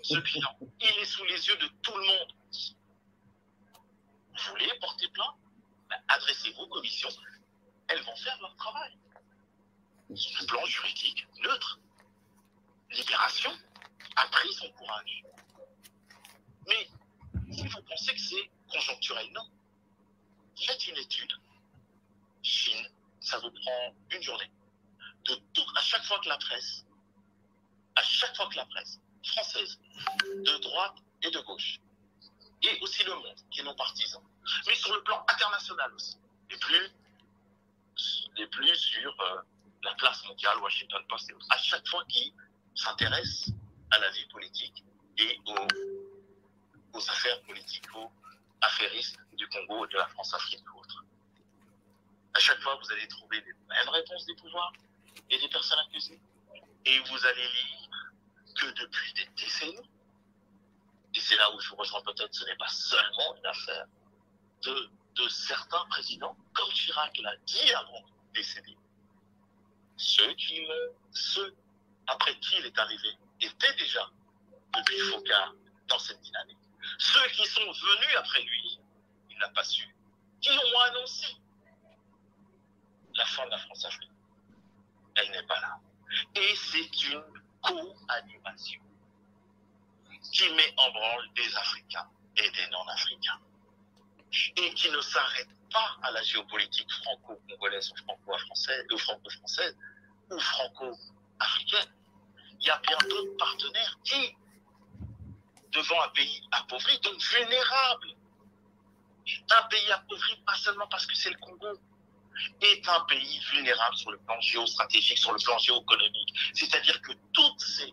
ce bilan. Il est sous les yeux de tout le monde. Vous voulez porter plainte? Ben, Adressez-vous aux commissions elles vont faire leur travail. Sur le plan juridique, neutre. Libération a pris son courage. Mais si vous pensez que c'est conjoncturel, non. Faites une étude. Chine, ça vous prend une journée. De tout, à chaque fois que la presse, à chaque fois que la presse française, de droite et de gauche, et aussi le monde, qui est non partisan, mais sur le plan international aussi, et plus les plus sur euh, la classe mondiale, Washington Post et autres, à chaque fois qu'ils s'intéressent à la vie politique et aux, aux affaires politico-affairistes du Congo, de la France-Afrique ou autres. À chaque fois, vous allez trouver les mêmes réponses des pouvoirs et des personnes accusées. Et vous allez lire que depuis des décennies, et c'est là où je vous rejoins peut-être, ce n'est pas seulement une affaire de, de certains présidents, comme Chirac l'a dit avant de décéder. Ceux, qui, ceux après qui il est arrivé étaient déjà depuis Focard dans cette dynamique. Ceux qui sont venus après lui, il n'a pas su, qui ont annoncé la fin de la France-Afrique. Elle n'est pas là. Et c'est une co-animation qui met en branle des Africains et des non-Africains. Et qui ne s'arrête pas à la géopolitique franco-congolaise ou franco-française, ou franco-française, ou franco-africaine. Il y a bien d'autres partenaires qui, devant un pays appauvri, donc vulnérable, un pays appauvri pas seulement parce que c'est le Congo, est un pays vulnérable sur le plan géostratégique, sur le plan géoéconomique. C'est-à-dire que toutes ces,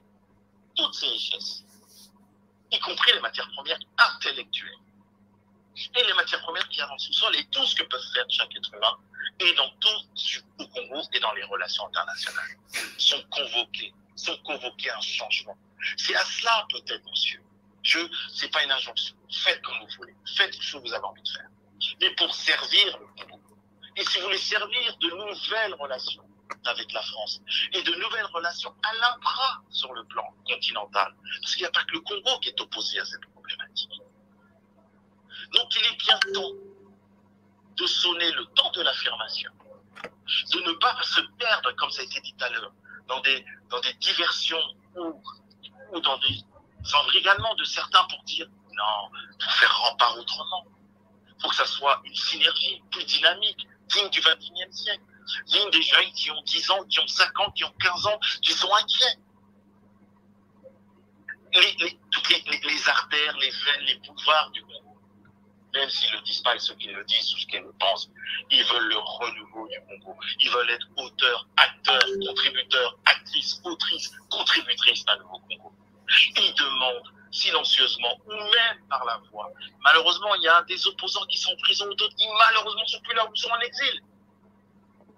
toutes ces richesses, y compris les matières premières intellectuelles, et les matières premières qui avancent sous sol, et tout ce que peut faire chaque être humain, et dans tout au Congo et dans les relations internationales, sont convoqués, sont convoqués à un changement. C'est à cela peut-être, monsieur. Je, c'est pas une injonction. Faites comme vous voulez. Faites ce que vous avez envie de faire. Mais pour servir le Congo, et si vous voulez servir de nouvelles relations avec la France et de nouvelles relations à l'intra sur le plan continental, parce qu'il n'y a pas que le Congo qui est opposé à cette problématique. Donc il est bien temps de sonner le temps de l'affirmation, de ne pas se perdre, comme ça a été dit tout à l'heure, dans des, dans des diversions ou, ou dans des embrigadements de certains pour dire non, pour faire rempart autrement. Faut que ça soit une synergie plus dynamique, digne du 21e siècle, digne des jeunes qui ont 10 ans, qui ont 5 ans, qui ont 15 ans, qui sont inquiets. Les, les, toutes les, les, artères, les veines, les pouvoirs du Congo, même s'ils le disent pas et ceux qui le disent ou ceux qui le pensent, ils veulent le renouveau du Congo. Ils veulent être auteurs, acteurs, contributeurs, actrices, autrices, contributrices d'un nouveau Congo. Ils demandent silencieusement ou même par la voix. Malheureusement, il y a des opposants qui sont en prison, d'autres qui malheureusement sont plus là ou sont en exil.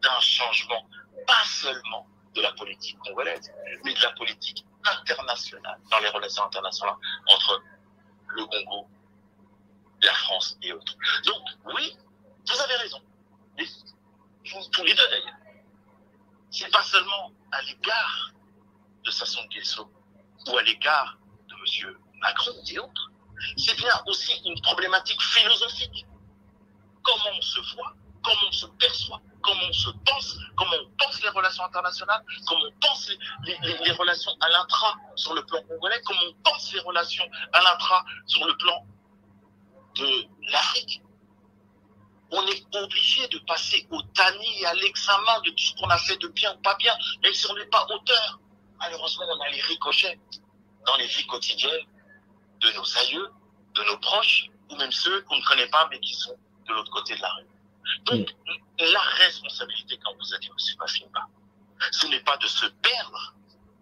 D'un changement, pas seulement de la politique congolaise, mais de la politique internationale, dans les relations internationales entre le Congo, la France et autres. Donc, oui, vous avez raison. Mais, tous les deux d'ailleurs. C'est pas seulement à l'égard de Sassou Nguesso ou à l'égard de M. Macron et autres, c'est bien aussi une problématique philosophique. Comment on se voit, comment on se perçoit, comment on se pense, comment on pense les relations internationales, comment on pense les, les relations à l'intra sur le plan congolais, comment on pense les relations à l'intra sur le plan de l'Afrique. On est obligé de passer au tamis et à l'examen de tout ce qu'on a fait de bien ou pas bien, même si on n'est pas auteur. Malheureusement, on a les ricochets dans les vies quotidiennes de nos aïeux, de nos proches, ou même ceux qu'on ne connaît pas, mais qui sont de l'autre côté de la rue. Donc, mmh. la responsabilité, quand vous a dit M. Mafimba, ce n'est pas de se perdre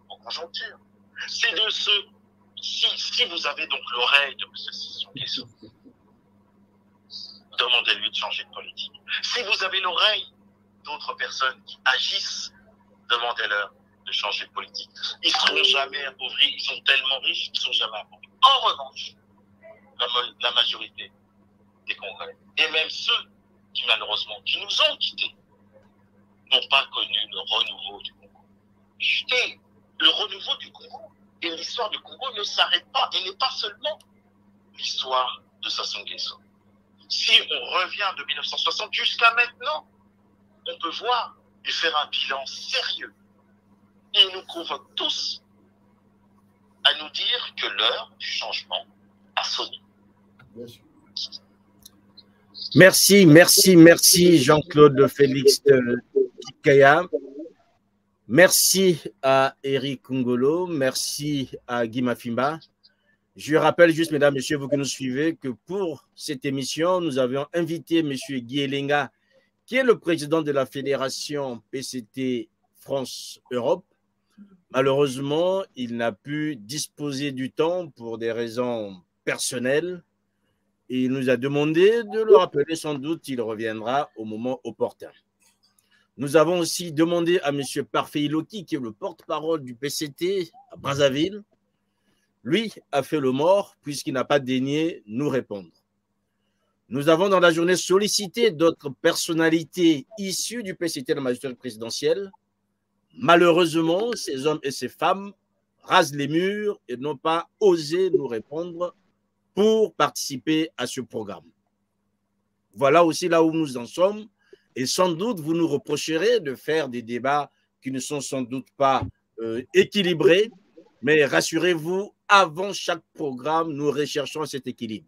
en conjoncture, c'est de se... Si, si vous avez donc l'oreille de M. Sisson demandez-lui de changer de politique. Si vous avez l'oreille d'autres personnes qui agissent, demandez-leur de changer de politique. Ils ne seront jamais appauvris, ils sont tellement riches qu'ils ne sont jamais appauvris. En revanche, la, la, majorité des Congolais, et même ceux qui malheureusement, qui nous ont quittés, n'ont pas connu le renouveau du Congo. Et le renouveau du Congo et l'histoire du Congo ne s'arrête pas, et n'est pas seulement l'histoire de Sassou Nguesso. Si on revient de 1960 jusqu'à maintenant, on peut voir et faire un bilan sérieux il nous convoque tous à nous dire que l'heure du changement a sonné. Merci, merci, merci Jean-Claude Félix Kikaya. Merci à Eric Kungolo, merci à Guy Mafimba. Je rappelle juste, mesdames, messieurs, vous que nous suivez, que pour cette émission, nous avions invité M. Guy Elenga, qui est le président de la fédération PCT France-Europe. Malheureusement, il n'a pu disposer du temps pour des raisons personnelles. Et il nous a demandé de le rappeler, sans doute il reviendra au moment opportun. Nous avons aussi demandé à M. Parfait Iloki, qui est le porte-parole du PCT à Brazzaville, lui a fait le mort puisqu'il n'a pas daigné nous répondre. Nous avons dans la journée sollicité d'autres personnalités issues du PCT de la majorité présidentielle. Malheureusement, ces hommes et ces femmes rasent les murs et n'ont pas osé nous répondre pour participer à ce programme. Voilà aussi là où nous en sommes. Et sans doute, vous nous reprocherez de faire des débats qui ne sont sans doute pas euh, équilibrés, mais rassurez-vous, avant chaque programme, nous recherchons cet équilibre.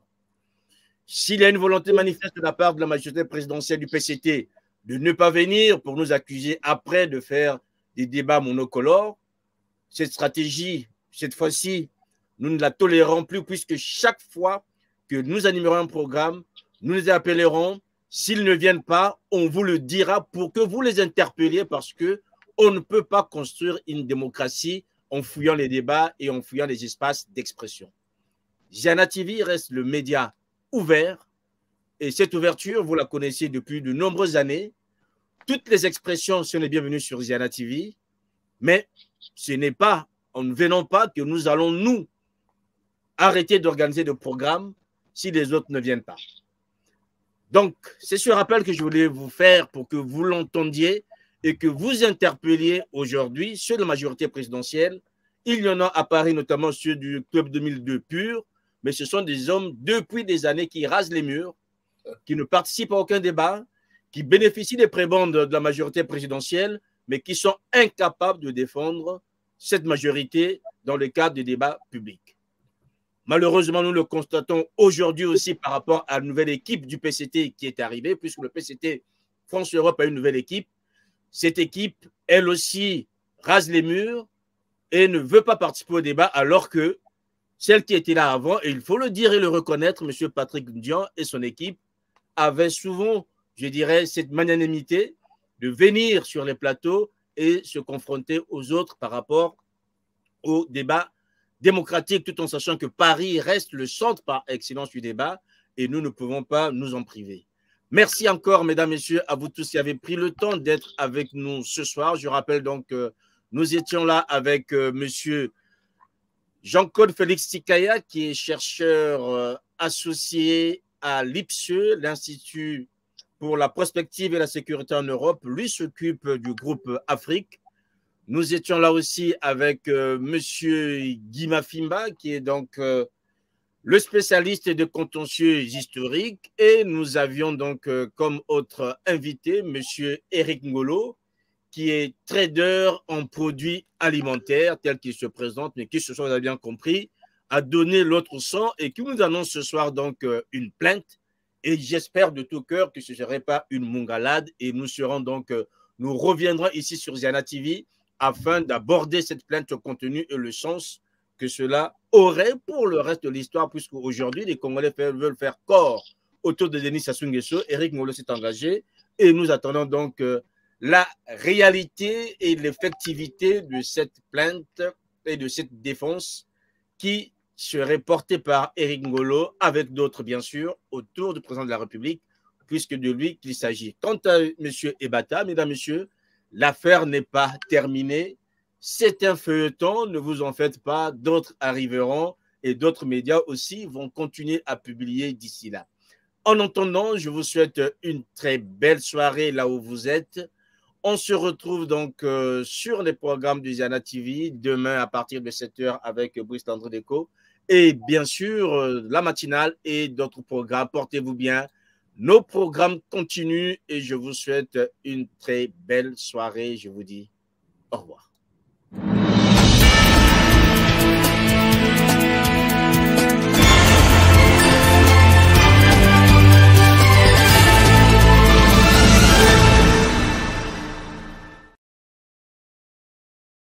S'il y a une volonté manifeste de la part de la majorité présidentielle du PCT de ne pas venir pour nous accuser après de faire des débats monocolores, cette stratégie, cette fois-ci, nous ne la tolérons plus puisque chaque fois que nous animerons un programme, nous les appellerons. S'ils ne viennent pas, on vous le dira pour que vous les interpelliez parce que on ne peut pas construire une démocratie en fouillant les débats et en fouillant les espaces d'expression. Ziana TV reste le média ouvert. Et cette ouverture, vous la connaissez depuis de nombreuses années. Toutes les expressions sont les bienvenues sur Ziana TV, mais ce n'est pas en ne venant pas que nous allons, nous, arrêter d'organiser des programmes si les autres ne viennent pas. Donc, c'est ce rappel que je voulais vous faire pour que vous l'entendiez et que vous interpelliez aujourd'hui sur la majorité présidentielle. Il y en a à Paris, notamment ceux du Club 2002 pur, mais ce sont des hommes depuis des années qui rasent les murs, qui ne participent à aucun débat, qui bénéficient des prébendes de la majorité présidentielle, mais qui sont incapables de défendre cette majorité dans le cadre des débats publics. Malheureusement, nous le constatons aujourd'hui aussi par rapport à la nouvelle équipe du PCT qui est arrivée, puisque le PCT France-Europe a une nouvelle équipe. Cette équipe, elle aussi, rase les murs et ne veut pas participer au débat, alors que celle qui était là avant, et il faut le dire et le reconnaître, M. Patrick Ndian et son équipe avaient souvent, je dirais, cette magnanimité de venir sur les plateaux et se confronter aux autres par rapport au débat démocratique, tout en sachant que Paris reste le centre par excellence du débat et nous ne pouvons pas nous en priver. Merci encore, mesdames, messieurs, à vous tous qui avez pris le temps d'être avec nous ce soir. Je rappelle donc que nous étions là avec euh, monsieur Jean-Claude Félix Tikaya, qui est chercheur euh, associé à l'IPSE, l'Institut pour la prospective et la sécurité en Europe. Lui s'occupe du groupe Afrique. Nous étions là aussi avec euh, Monsieur Guy Mafimba, qui est donc euh, le spécialiste de contentieux historiques. Et nous avions donc comme autre invité Monsieur Eric Ngolo, qui est trader en produits alimentaires tel qu'il se présente, mais qui ce soir, avez bien compris, a donné l'autre sang et qui nous annonce ce soir donc euh, une plainte. Et j'espère de tout cœur que ce ne serait pas une mongalade et nous serons donc, euh, nous reviendrons ici sur Ziana TV afin d'aborder cette plainte au contenu et le sens que cela aurait pour le reste de l'histoire, puisque aujourd'hui, les Congolais veulent faire corps autour de Denis Sassou Nguesso. Eric Molo s'est engagé et nous attendons donc euh, la réalité et l'effectivité de cette plainte et de cette défense qui serait portée par Eric Ngolo, avec d'autres bien sûr, autour du président de la République, puisque de lui qu'il s'agit. Quant à M. Ebata, mesdames, messieurs, l'affaire n'est pas terminée. C'est un feuilleton, ne vous en faites pas, d'autres arriveront et d'autres médias aussi vont continuer à publier d'ici là. En attendant, je vous souhaite une très belle soirée là où vous êtes. On se retrouve donc euh, sur les programmes du Ziana TV demain à partir de 7h avec Brice André Déco. Et bien sûr, euh, la matinale et d'autres programmes. Portez-vous bien. Nos programmes continuent et je vous souhaite une très belle soirée. Je vous dis au revoir. Thank you